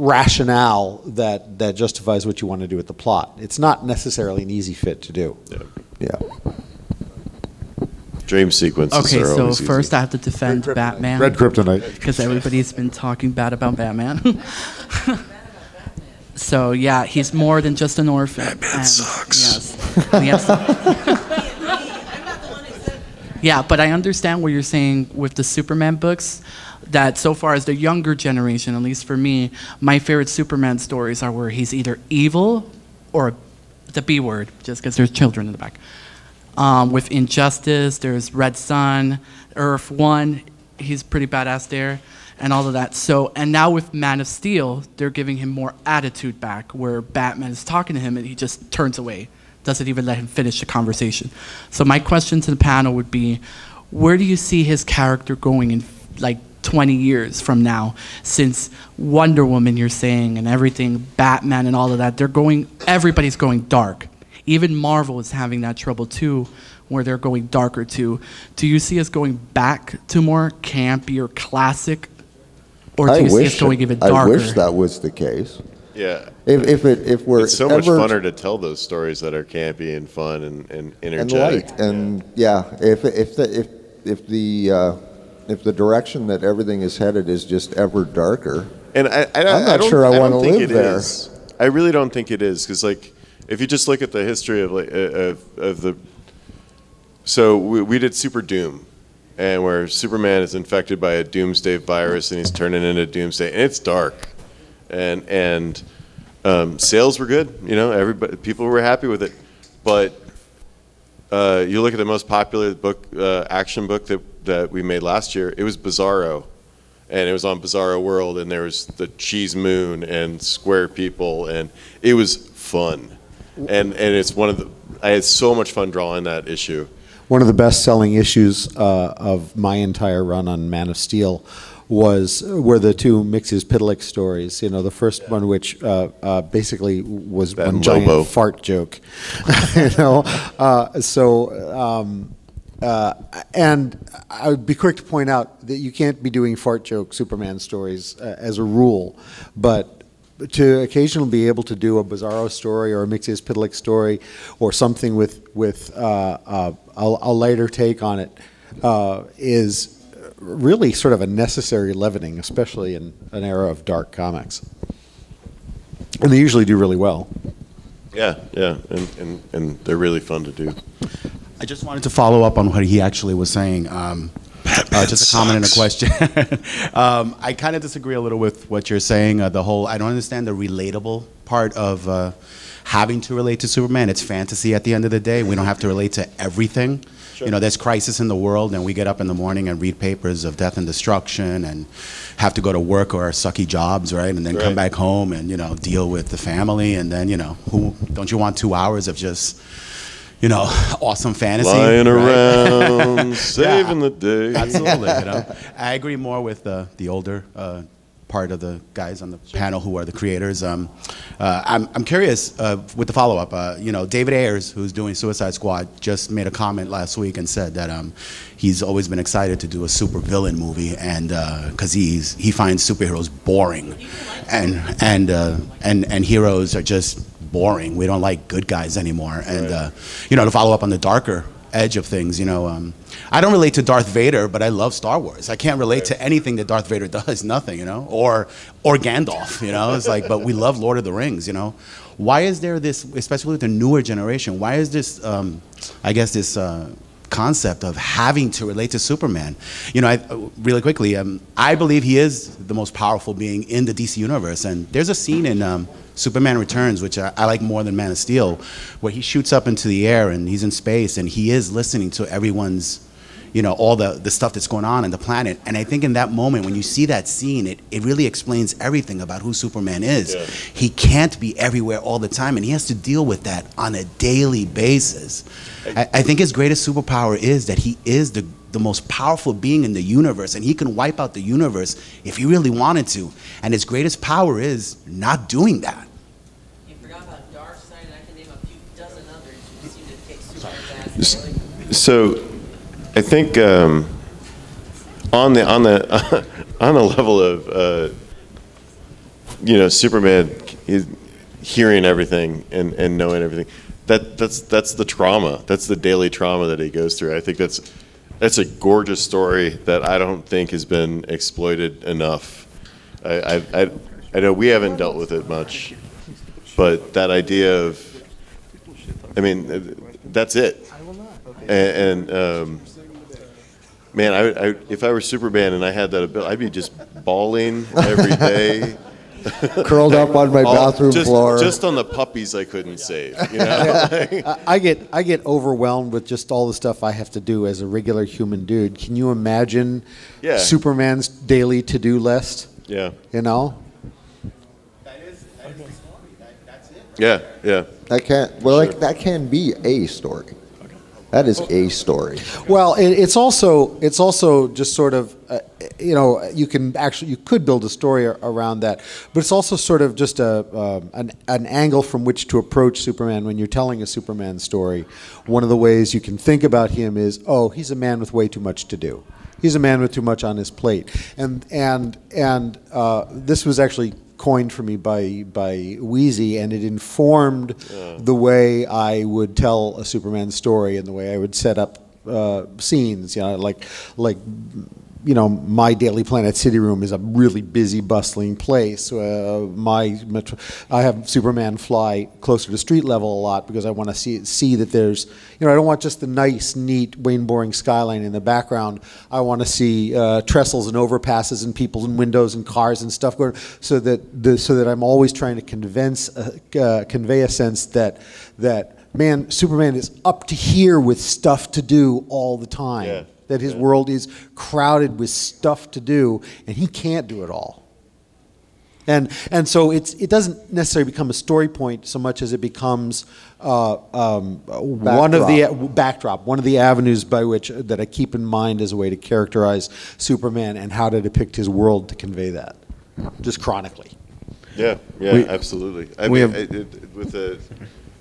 rationale that that justifies what you want to do with the plot. It's not necessarily an easy fit to do. Yeah. Dream sequences Okay, are so always easy. first I have to defend Batman. Red Kryptonite. Because everybody's been talking bad about Batman. so yeah, he's more than just an orphan. Batman sucks. Yes. yeah, but I understand what you're saying with the Superman books. That so far as the younger generation, at least for me, my favorite Superman stories are where he's either evil or the B word, just because there's children in the back. Um, with Injustice, there's Red Sun, Earth One, he's pretty badass there, and all of that. So, and now with Man of Steel, they're giving him more attitude back, where Batman is talking to him and he just turns away, doesn't even let him finish the conversation. So, my question to the panel would be, where do you see his character going in like 20 years from now? Since Wonder Woman, you're saying, and everything, Batman and all of that, they're going, everybody's going dark. Even Marvel is having that trouble too, where they're going darker too. Do you see us going back to more campy or classic, or do I you see us going even darker I wish that was the case. Yeah. If if it if we're it's so much funner to tell those stories that are campy and fun and, and energetic. and light and yeah if if the if if the uh, if the direction that everything is headed is just ever darker And I, I, I'm not I don't, sure I, want to think live it there. is. I really don't think it is because, like, if you just look at the history of like uh, of, of the, so we, we did Super Doom, and where Superman is infected by a Doomsday virus and he's turning into Doomsday, and it's dark, and and um, sales were good. You know, everybody people were happy with it, but uh, you look at the most popular book, uh, action book that, that we made last year, it was Bizarro. And it was on Bizarro World, and there was the Cheese Moon and Square People, and it was fun. And, and it's one of the, I had so much fun drawing that issue. One of the best-selling issues uh, of my entire run on Man of Steel was were the two Mxyzptlk stories. You know, the first one, which uh, uh, basically was That one giant Lobo. fart joke. you know, uh, so. Um, uh, and I would be quick to point out that you can't be doing fart joke Superman stories uh, as a rule, but to occasionally be able to do a Bizarro story or a Mxyzptlk story or something with with uh, uh, a, a lighter take on it uh, is really sort of a necessary leavening, especially in an era of dark comics. And they usually do really well. Yeah, yeah, and, and, and they're really fun to do. I just wanted to follow up on what he actually was saying. Um, Uh, just a comment and a question. um, I kind of disagree a little with what you're saying. Uh, the whole, I don't understand the relatable part of uh, having to relate to Superman. It's fantasy at the end of the day. We don't have to relate to everything. You know, there's crisis in the world, and we get up in the morning and read papers of death and destruction, and have to go to work or sucky jobs, right? And then come back home and you know deal with the family, and then you know, who don't you want two hours of just you know, awesome fantasy. Lying right? around, saving the day. Absolutely. You know, I agree more with the the older uh, part of the guys on the panel who are the creators. Um, uh, I'm I'm curious uh, with the follow up. Uh, you know, David Ayers, who's doing Suicide Squad, just made a comment last week and said that um, he's always been excited to do a super villain movie, and because he's he finds superheroes boring, and and uh, and and heroes are just boring. We don't like good guys anymore. And uh, you know, to follow up on the darker edge of things, you know, um, I don't relate to Darth Vader, but I love Star Wars. I can't relate to anything that Darth Vader does. Nothing, you know, or or Gandalf. You know, it's like, but we love Lord of the Rings. You know, why is there this, especially with the newer generation? Why is this? Um, I guess this. Uh, concept of having to relate to Superman. You know, I, really quickly, um, I believe he is the most powerful being in the DC universe. And there's a scene in um, Superman Returns, which I, I like more than Man of Steel, where he shoots up into the air and he's in space and he is listening to everyone's you know all the, the stuff that's going on in the planet. And i think in that moment when you see that scene it, it really explains everything about who superman is. Yeah. he can't be everywhere all the time and he has to deal with that on a daily basis. I, I think his greatest superpower is that he is the the most powerful being in the universe and he can wipe out the universe if he really wanted to. And his greatest power is not doing that. You forgot about Darkseid, and I can name a few dozen others who seem to kick Superman's ass. So, I think um, on the on the on the level of uh, you know Superman hearing everything and, and knowing everything. That that's that's the trauma. That's the daily trauma that he goes through. I think that's that's a gorgeous story that I don't think has been exploited enough. I I, I, I know we haven't dealt with it much, but that idea of I mean, that's it. And, and um, man, I, I, if I were Superman and I had that ability, I'd be just bawling every day. Curled up on my All- bathroom just, floor. Just on the puppies I couldn't save. You know? I- I get I get overwhelmed with just all the stuff I have to do as a regular human dude. Can you imagine Yeah. Superman's daily to-do list? yeah. You know, That is, that's it. Yeah. Yeah. That can well, like that can be a story. That is a story. Well, it, it's also it's also just sort of uh, you know you can actually you could build a story around that, but it's also sort of just a um, an, an angle from which to approach Superman when you're telling a Superman story. One of the ways you can think about him is, oh, he's a man with way too much to do. He's a man with too much on his plate, and and and uh, this was actually coined for me by by Weezie, and it informed the way I would tell a Superman story and the way I would set up uh, scenes. You know, like like you know, my Daily Planet City room is a really busy, bustling place. Uh, my I have Superman fly closer to street level a lot because I want to see see that there's, you know, I don't want just the nice, neat Wayne Boring skyline in the background. I want to see uh, trestles and overpasses and people and windows and cars and stuff going, so that the, so that I'm always trying to convince, uh, uh, convey a sense that that man, Superman is up to here with stuff to do all the time Yeah. That his world is crowded with stuff to do and he can't do it all and and so it's it doesn't necessarily become a story point so much as it becomes uh, um, one of the backdrop one of the avenues by which that I keep in mind as a way to characterize Superman and how to depict his world to convey that just chronically Yeah, yeah, We- absolutely. I we mean, have- it, it, with the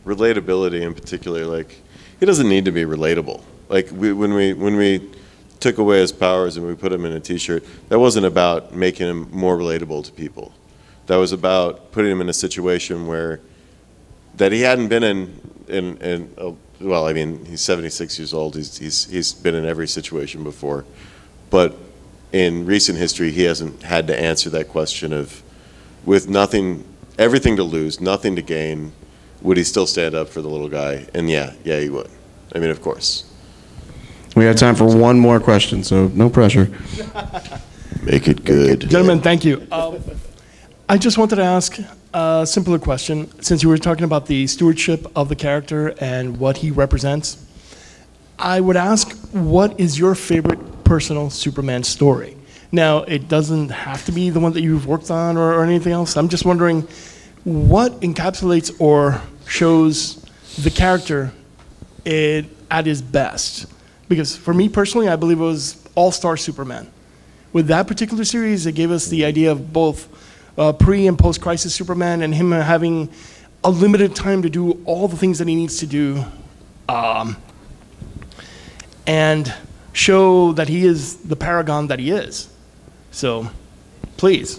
relatability in particular, like he doesn't need to be relatable. Like we, when we when we took away his powers and we put him in a T-shirt, that wasn't about making him more relatable to people. That was about putting him in a situation where that he hadn't been in in, in uh, well, I mean, he's 76 years old. He's he's he's been in every situation before, but in recent history, he hasn't had to answer that question of with nothing, everything to lose, nothing to gain, would he still stand up for the little guy? And yeah, yeah, he would. I mean, of course. We have time for one more question, so no pressure. Make it good. Gentlemen, thank you. Um, I just wanted to ask a simpler question. Since you were talking about the stewardship of the character and what he represents, I would ask, what is your favorite personal Superman story? Now, it doesn't have to be the one that you've worked on or, or anything else. I'm just wondering what encapsulates or shows the character it, at his best. Because for me personally, I believe it was All Star Superman. With that particular series, it gave us the idea of both uh, pre and post crisis Superman and him having a limited time to do all the things that he needs to do um, and show that he is the paragon that he is. So, please,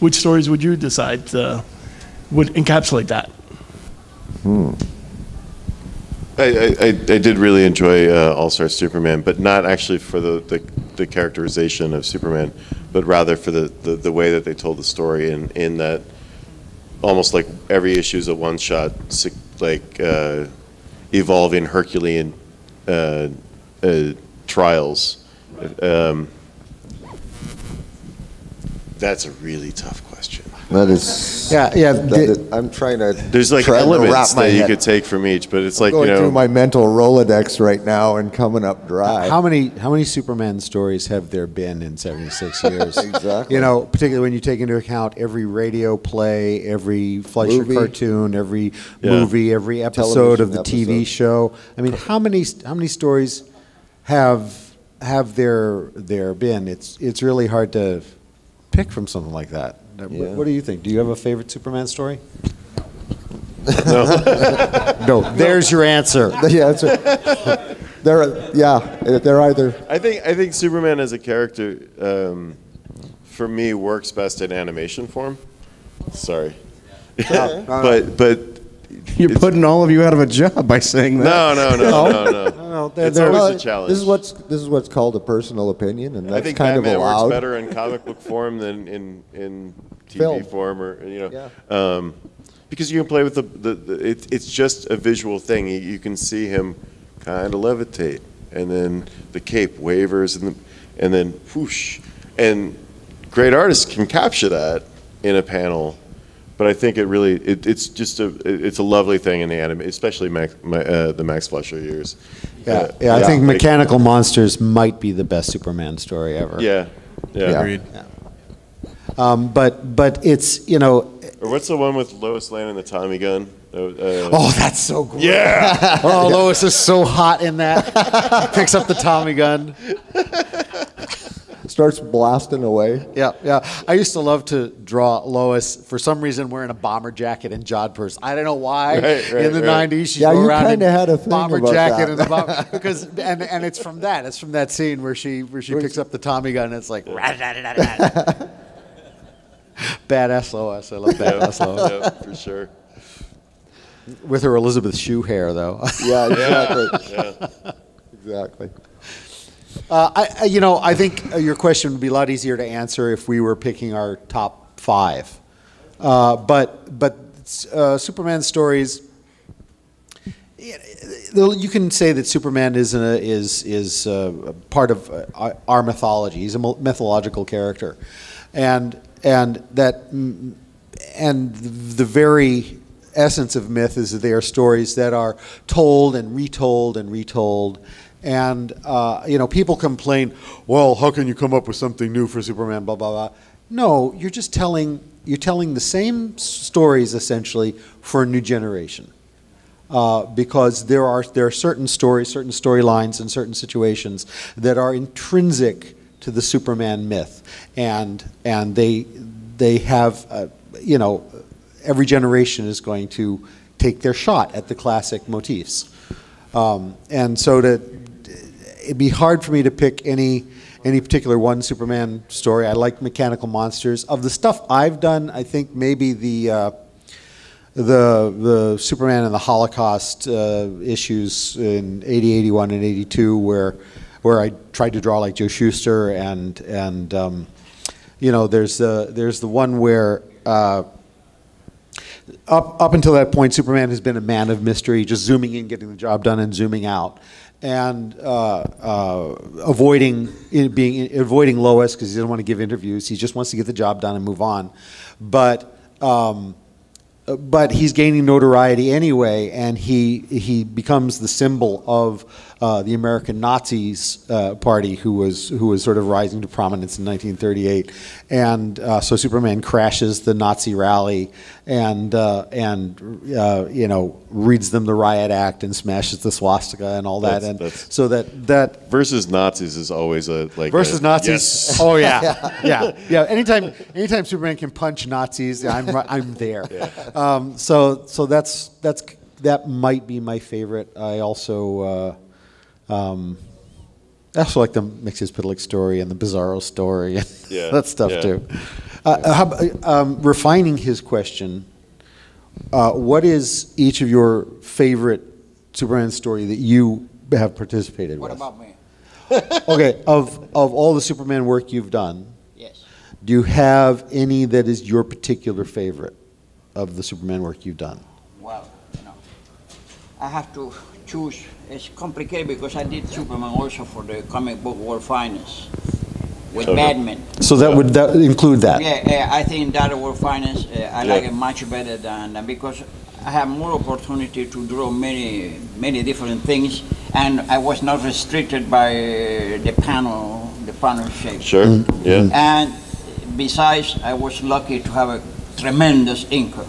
which stories would you decide uh, would encapsulate that? I, I, I I did really enjoy uh, All Star Superman, but not actually for the, the, the characterization of Superman, but rather for the, the, the way that they told the story, in, in that almost like every issue is a one shot, like uh, evolving Herculean uh, uh, trials. Um, that's a really tough question. That is. Yeah, yeah, that the- is- I'm trying to. There's like trying to wrap elements that you head- could take from each, but it's like going you know through my mental Rolodex right now and coming up dry. How many how many Superman stories have there been in 76 years? Exactly. You know, particularly when you take into account every radio play, every Fleischer Movie. cartoon, every Yeah. movie, every episode of the Television TV show. I mean, how many how many stories have have there there been? It's it's really hard to pick from something like that. What- Yeah. What do you think? Do you have a favorite Superman story? No. No, there's your answer. yeah, that's right. they're yeah, they're either I think I think Superman as a character, um, for me, works best in animation form. Sorry, but but You're putting all of you out of a job by saying that. no no no no no. No, they're- It's they're- always Well, a challenge. This is what's this is what's called a personal opinion, and I that's think kind Batman of allowed. works better in comic book form than in in TV Film. form, or you know, um, because you can play with the, the, the it, it's just a visual thing. You, you can see him kind of levitate, and then the cape wavers, and the, and then whoosh, and great artists can capture that in a panel. But I think it really it, it's just a it- it's a lovely thing in the anime, especially Max, my, uh, the Max Fleischer years. Yeah, Uh, yeah. I think like- Mechanical Monsters might be the best Superman story ever. Yeah, yeah. Yeah. Agreed. Um, but but it's you know Or what's the one with Lois Lane and the Tommy gun? Uh, uh, oh that's so great. Yeah. oh Lois is so hot in that. Picks up the Tommy gun. Starts blasting away. Yeah yeah. I used to love to draw Lois for some reason wearing a bomber jacket and jodhpurs. I don't know why. Right, right, in the right. '90s, she'd Yeah, go you around in kinda had a bomber jacket that. and the bomber because and and it's from that. It's from that scene where she where she picks up the Tommy gun. and It's like. badass Lois. I love yeah, badass Lois. yeah, for sure. With her Elizabeth Shue hair, though. Yeah, exactly. Yeah. exactly. Uh, I, I- you know, I think uh, your question would be a lot easier to answer if we were picking our top five. Uh, but but uh, Superman stories. You can say that Superman is a, is is uh, a part of uh, our mythology. He's a mythological character, and and that and the very essence of myth is that they are stories that are told and retold and retold. And uh, you know, people complain, "Well, how can you come up with something new for Superman?" Blah blah blah. No, you're just telling you're telling the same stories essentially for a new generation uh, because there are there are certain stories, certain storylines, and certain situations that are intrinsic to the Superman myth, and and they they have uh, you know every generation is going to take their shot at the classic motifs, um, and so to it'd be hard for me to pick any any particular one Superman story. I like Mechanical Monsters. Of the stuff I've done, I think maybe the uh, the the Superman and the Holocaust uh, issues in 80, 81, and 82, where where I tried to draw like Joe Shuster, and and um, you know, there's the there's the one where. Uh, up, up until that point, Superman has been a man of mystery, just zooming in, getting the job done, and zooming out. and uh, uh, avoiding being avoiding Lois because he doesn't want to give interviews. He just wants to get the job done and move on. But um, but he's gaining notoriety anyway, and he he becomes the symbol of uh, the American Nazis uh, party, who was who was sort of rising to prominence in 1938, and uh, so Superman crashes the Nazi rally, and uh, and uh, you know reads them the riot act and smashes the swastika and all that, That's- and that's- so that that versus Nazis is always a like versus a- Nazis. yes. Oh yeah, yeah, yeah. Anytime, anytime Superman can punch Nazis, I'm I'm there. Um, so so that's that's that might be my favorite. I also uh, um, I also like the Mxyzptlk story and the Bizarro story and Yeah, that stuff yeah. too. Uh, how, um, refining his question, uh, what is each of your favorite Superman story that you have participated What with? about me? okay, of of all the Superman work you've done, Yes. do you have any that is your particular favorite of the Superman work you've done? Well, you know, I have to choose. It's complicated because I did Superman also for the comic book World Finest with Okay. Batman. So that would that include that? Yeah, yeah, I think that World Finest, uh, I like it much better than than- because I have more opportunity to draw many many different things, and I was not restricted by uh, the panel the panel shape. Sure, Mhm. yeah. And besides, I was lucky to have a tremendous inker.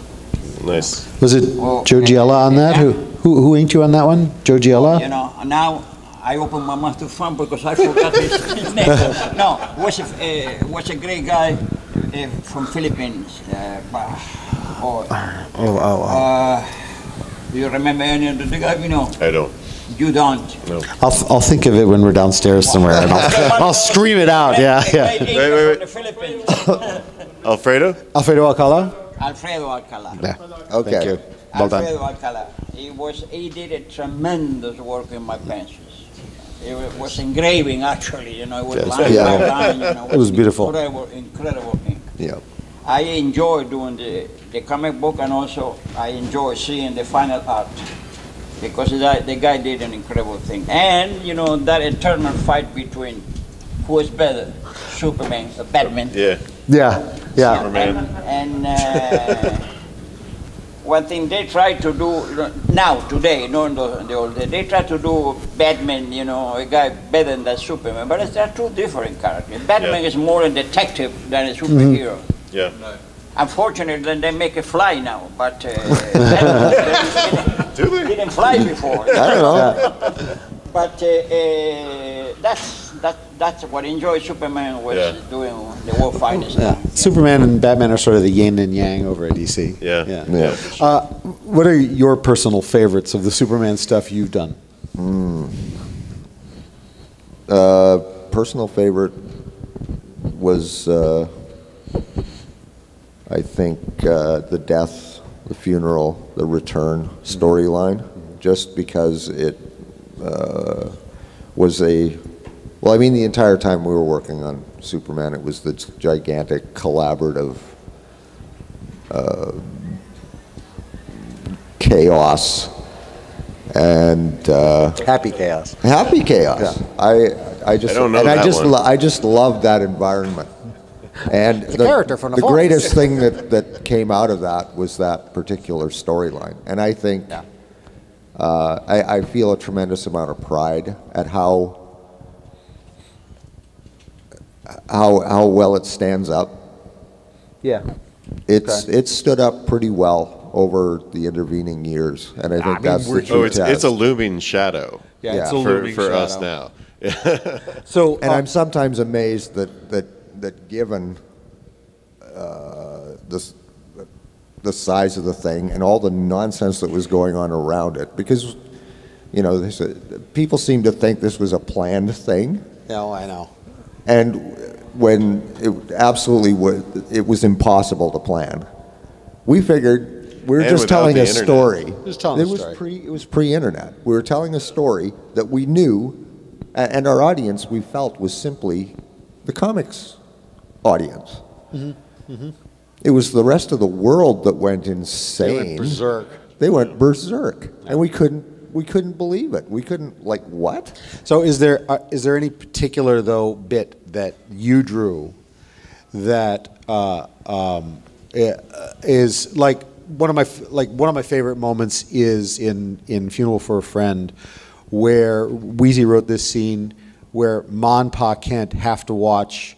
Nice. Was it Oh, Joe Giella on that? Who, who who inked you on that one? Joe Giella? You know, now I open my mouth to fun because I forgot his, his name. No, was a, uh, was a great guy uh, from Philippines. Uh, but, oh, Oh, oh, uh, do you remember any of the guy? You know, I don't. you don't. No. I'll I'll think of it when we're downstairs somewhere, and I'll, I'll scream it out. Yeah, yeah. Wait, wait, from the Philippines. Alfredo? Alfredo Alcala. Alfredo Alcala. Yeah. Okay. Thank you. Well done. Alfredo Alcala. He was he did a tremendous work in my pencils. It was engraving actually, you know, it was Yes. line Yeah. by line, you know. It was beautiful. Incredible, incredible ink. Yeah. I enjoy doing the, the comic book and also I enjoy seeing the final art because that, the guy did an incredible thing. And, you know, that eternal fight between who is better, Superman or Batman. Yeah. Yeah, yeah. Superman. And uh, one thing they try to do you know, now, today, no in the, in the old days, they try to do Batman, you know, a guy better than Superman, but it's, they're two different characters. Batman Yeah. is more a detective than a superhero. Yeah. Unfortunately, then they make it fly now, but uh, Batman didn't, didn't fly before. I don't know. But uh, uh, that's that, that's what I enjoy Superman was Yeah. doing the world finest. Yeah. Superman and Batman are sort of the yin and yang over at DC. Yeah. Yeah. Yeah. Uh, what are your personal favorites of the Superman stuff you've done? Mm. Uh, personal favorite was, uh, I think, uh, the death, the funeral, the return storyline, just because it uh, was a, well, I mean, the entire time we were working on Superman, it was this gigantic collaborative uh, chaos and uh, Happy chaos. happy chaos. I I just I don't know and I just lo- I just love that environment. And the, character from the the greatest thing that, that came out of that was that particular storyline. And I think uh, I, I feel a tremendous amount of pride at how how how well it stands up. Yeah. It's Okay. it's stood up pretty well over the intervening years, and I think mean, that's the true Oh, it's, test. it's a looming shadow. Yeah, it's a for, looming for us shadow. now. So, And uh, I'm sometimes amazed that, that, that given uh, this, the size of the thing and all the nonsense that was going on around it, because, you know, there's a, people seem to think this was a planned thing, no, I know. And when it absolutely was, it was impossible to plan. We figured we were And just telling a internet. story. Just telling it a was story. pre. It was pre-internet. We were telling a story that we knew, and our audience we felt was simply the comics audience. Mm-hmm. It was the rest of the world that went insane. They went berserk. They went berserk, and we couldn't we couldn't believe it. We couldn't like what? So is there uh, is there any particular though bit that you drew that uh, um, eh, is like one of my like one of my favorite moments is in in Funeral for a Friend, where Weezie wrote this scene where Ma and Pa Kent have to watch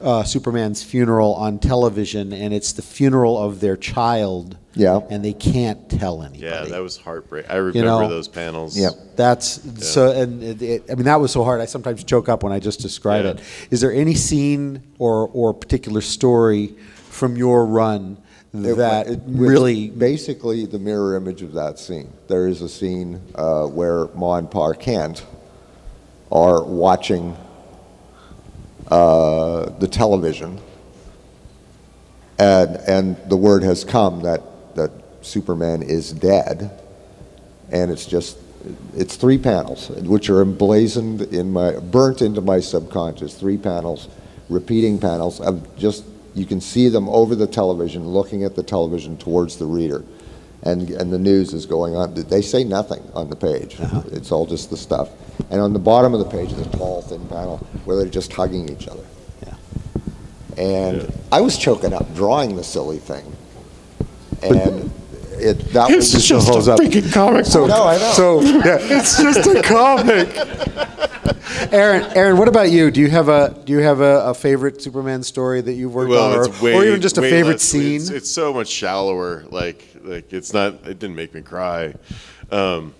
uh, Superman's funeral on television, and it's the funeral of their child. Yeah. And they can't tell anybody. Yeah, that was heartbreak. I remember You know, those panels. Yeah. That's so, and it, it, I mean that was so hard. I sometimes choke up when I just describe Yeah. it. Is there any scene or or particular story from your run that it- it's really? basically the mirror image of that scene. There is a scene uh, where Ma and Pa Kent are watching uh, the television, and and the word has come that that Superman is dead, and it's just it's three panels which are emblazoned in my burnt into my subconscious. Three panels, repeating panels of just you can see them over the television, looking at the television towards the reader, and and the news is going on. They say nothing on the page. Uh-huh. It's all just the stuff. And on the bottom of the page is a tall, thin panel where they're just hugging each other. Yeah. And I was choking up drawing the silly thing, and it that It's was just a freaking comic So no, I know. So- yeah. it's just a comic. Aaron, Aaron, what about you? Do you have a do you have a, a favorite Superman story that you've worked well, on, or, way, or even just a favorite less- scene? It's, it's so much shallower. Like, like it's not. It didn't make me cry. Um,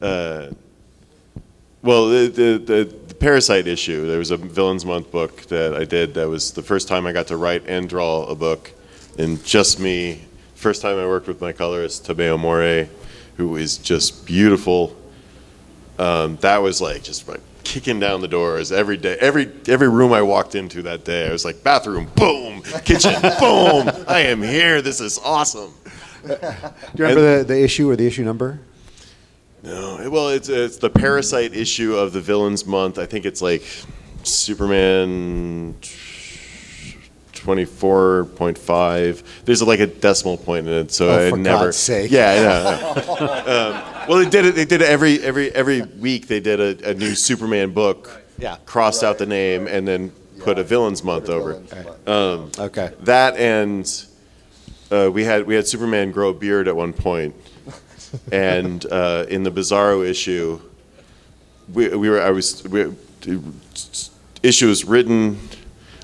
uh, well, the, the the Parasite issue. There was a Villains Month book that I did. That was the first time I got to write and draw a book, and just me. First time I worked with my colorist Tomeu Morey, who is just beautiful. Um, that was like just like kicking down the doors every day. Every every room I walked into that day, I was like bathroom, boom, kitchen, boom. I am here. This is awesome. Do you remember the, the issue or the issue number? No, well, it's it's the Parasite issue of the Villains Month. I think it's like Superman twenty four point five. There's like a decimal point in it, so Oh, I for never. God's sake. Yeah, I know. um, well, they did it. They did it every every every week. They did a, a new Superman book. Yeah. Crossed out the name and then put a Villains Month over. Um, okay. That and uh, we had we had Superman grow a beard at one point, and uh, in the Bizarro issue, we, we were I was we, issue was written,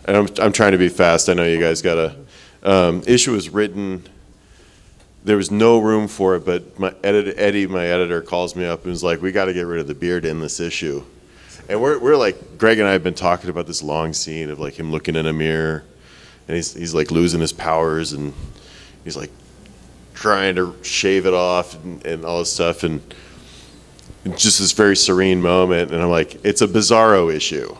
and I'm I'm trying to be fast. I know you guys gotta. Um, issue was written. There was no room for it, but my edit, Eddie, my editor, calls me up and was like, "We got to get rid of the beard in this issue." And we're, we're like, Greg and I have been talking about this long scene of like him looking in a mirror, and he's he's like losing his powers, and he's like trying to shave it off and, and all this stuff, and just this very serene moment. And I'm like, it's a bizarro issue.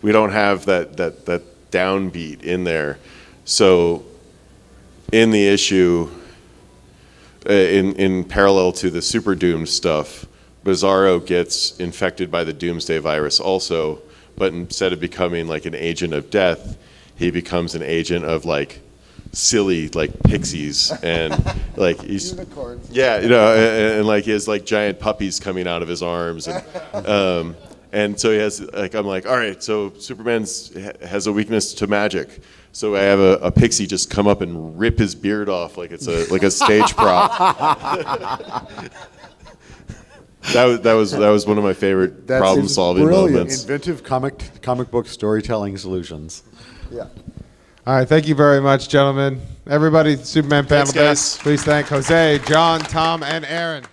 We don't have that that that downbeat in there, so in the issue, uh, in in parallel to the super doomed stuff, Bizarro gets infected by the Doomsday virus also, but instead of becoming like an agent of death, he becomes an agent of like silly like pixies and like he's Unicorns. yeah you know and, and, like he has like giant puppies coming out of his arms and um and so he has like i'm like all right so superman's has a weakness to magic so i have a, a pixie just come up and rip his beard off like it's a like a stage prop that was that was that was one of my favorite That's problem solving brilliant. moments Inventive comic comic book storytelling solutions. Yeah. All right, thank you very much, gentlemen. Everybody, Superman panel Thanks, guys. please thank Jose, Jon, Tom, and Aaron.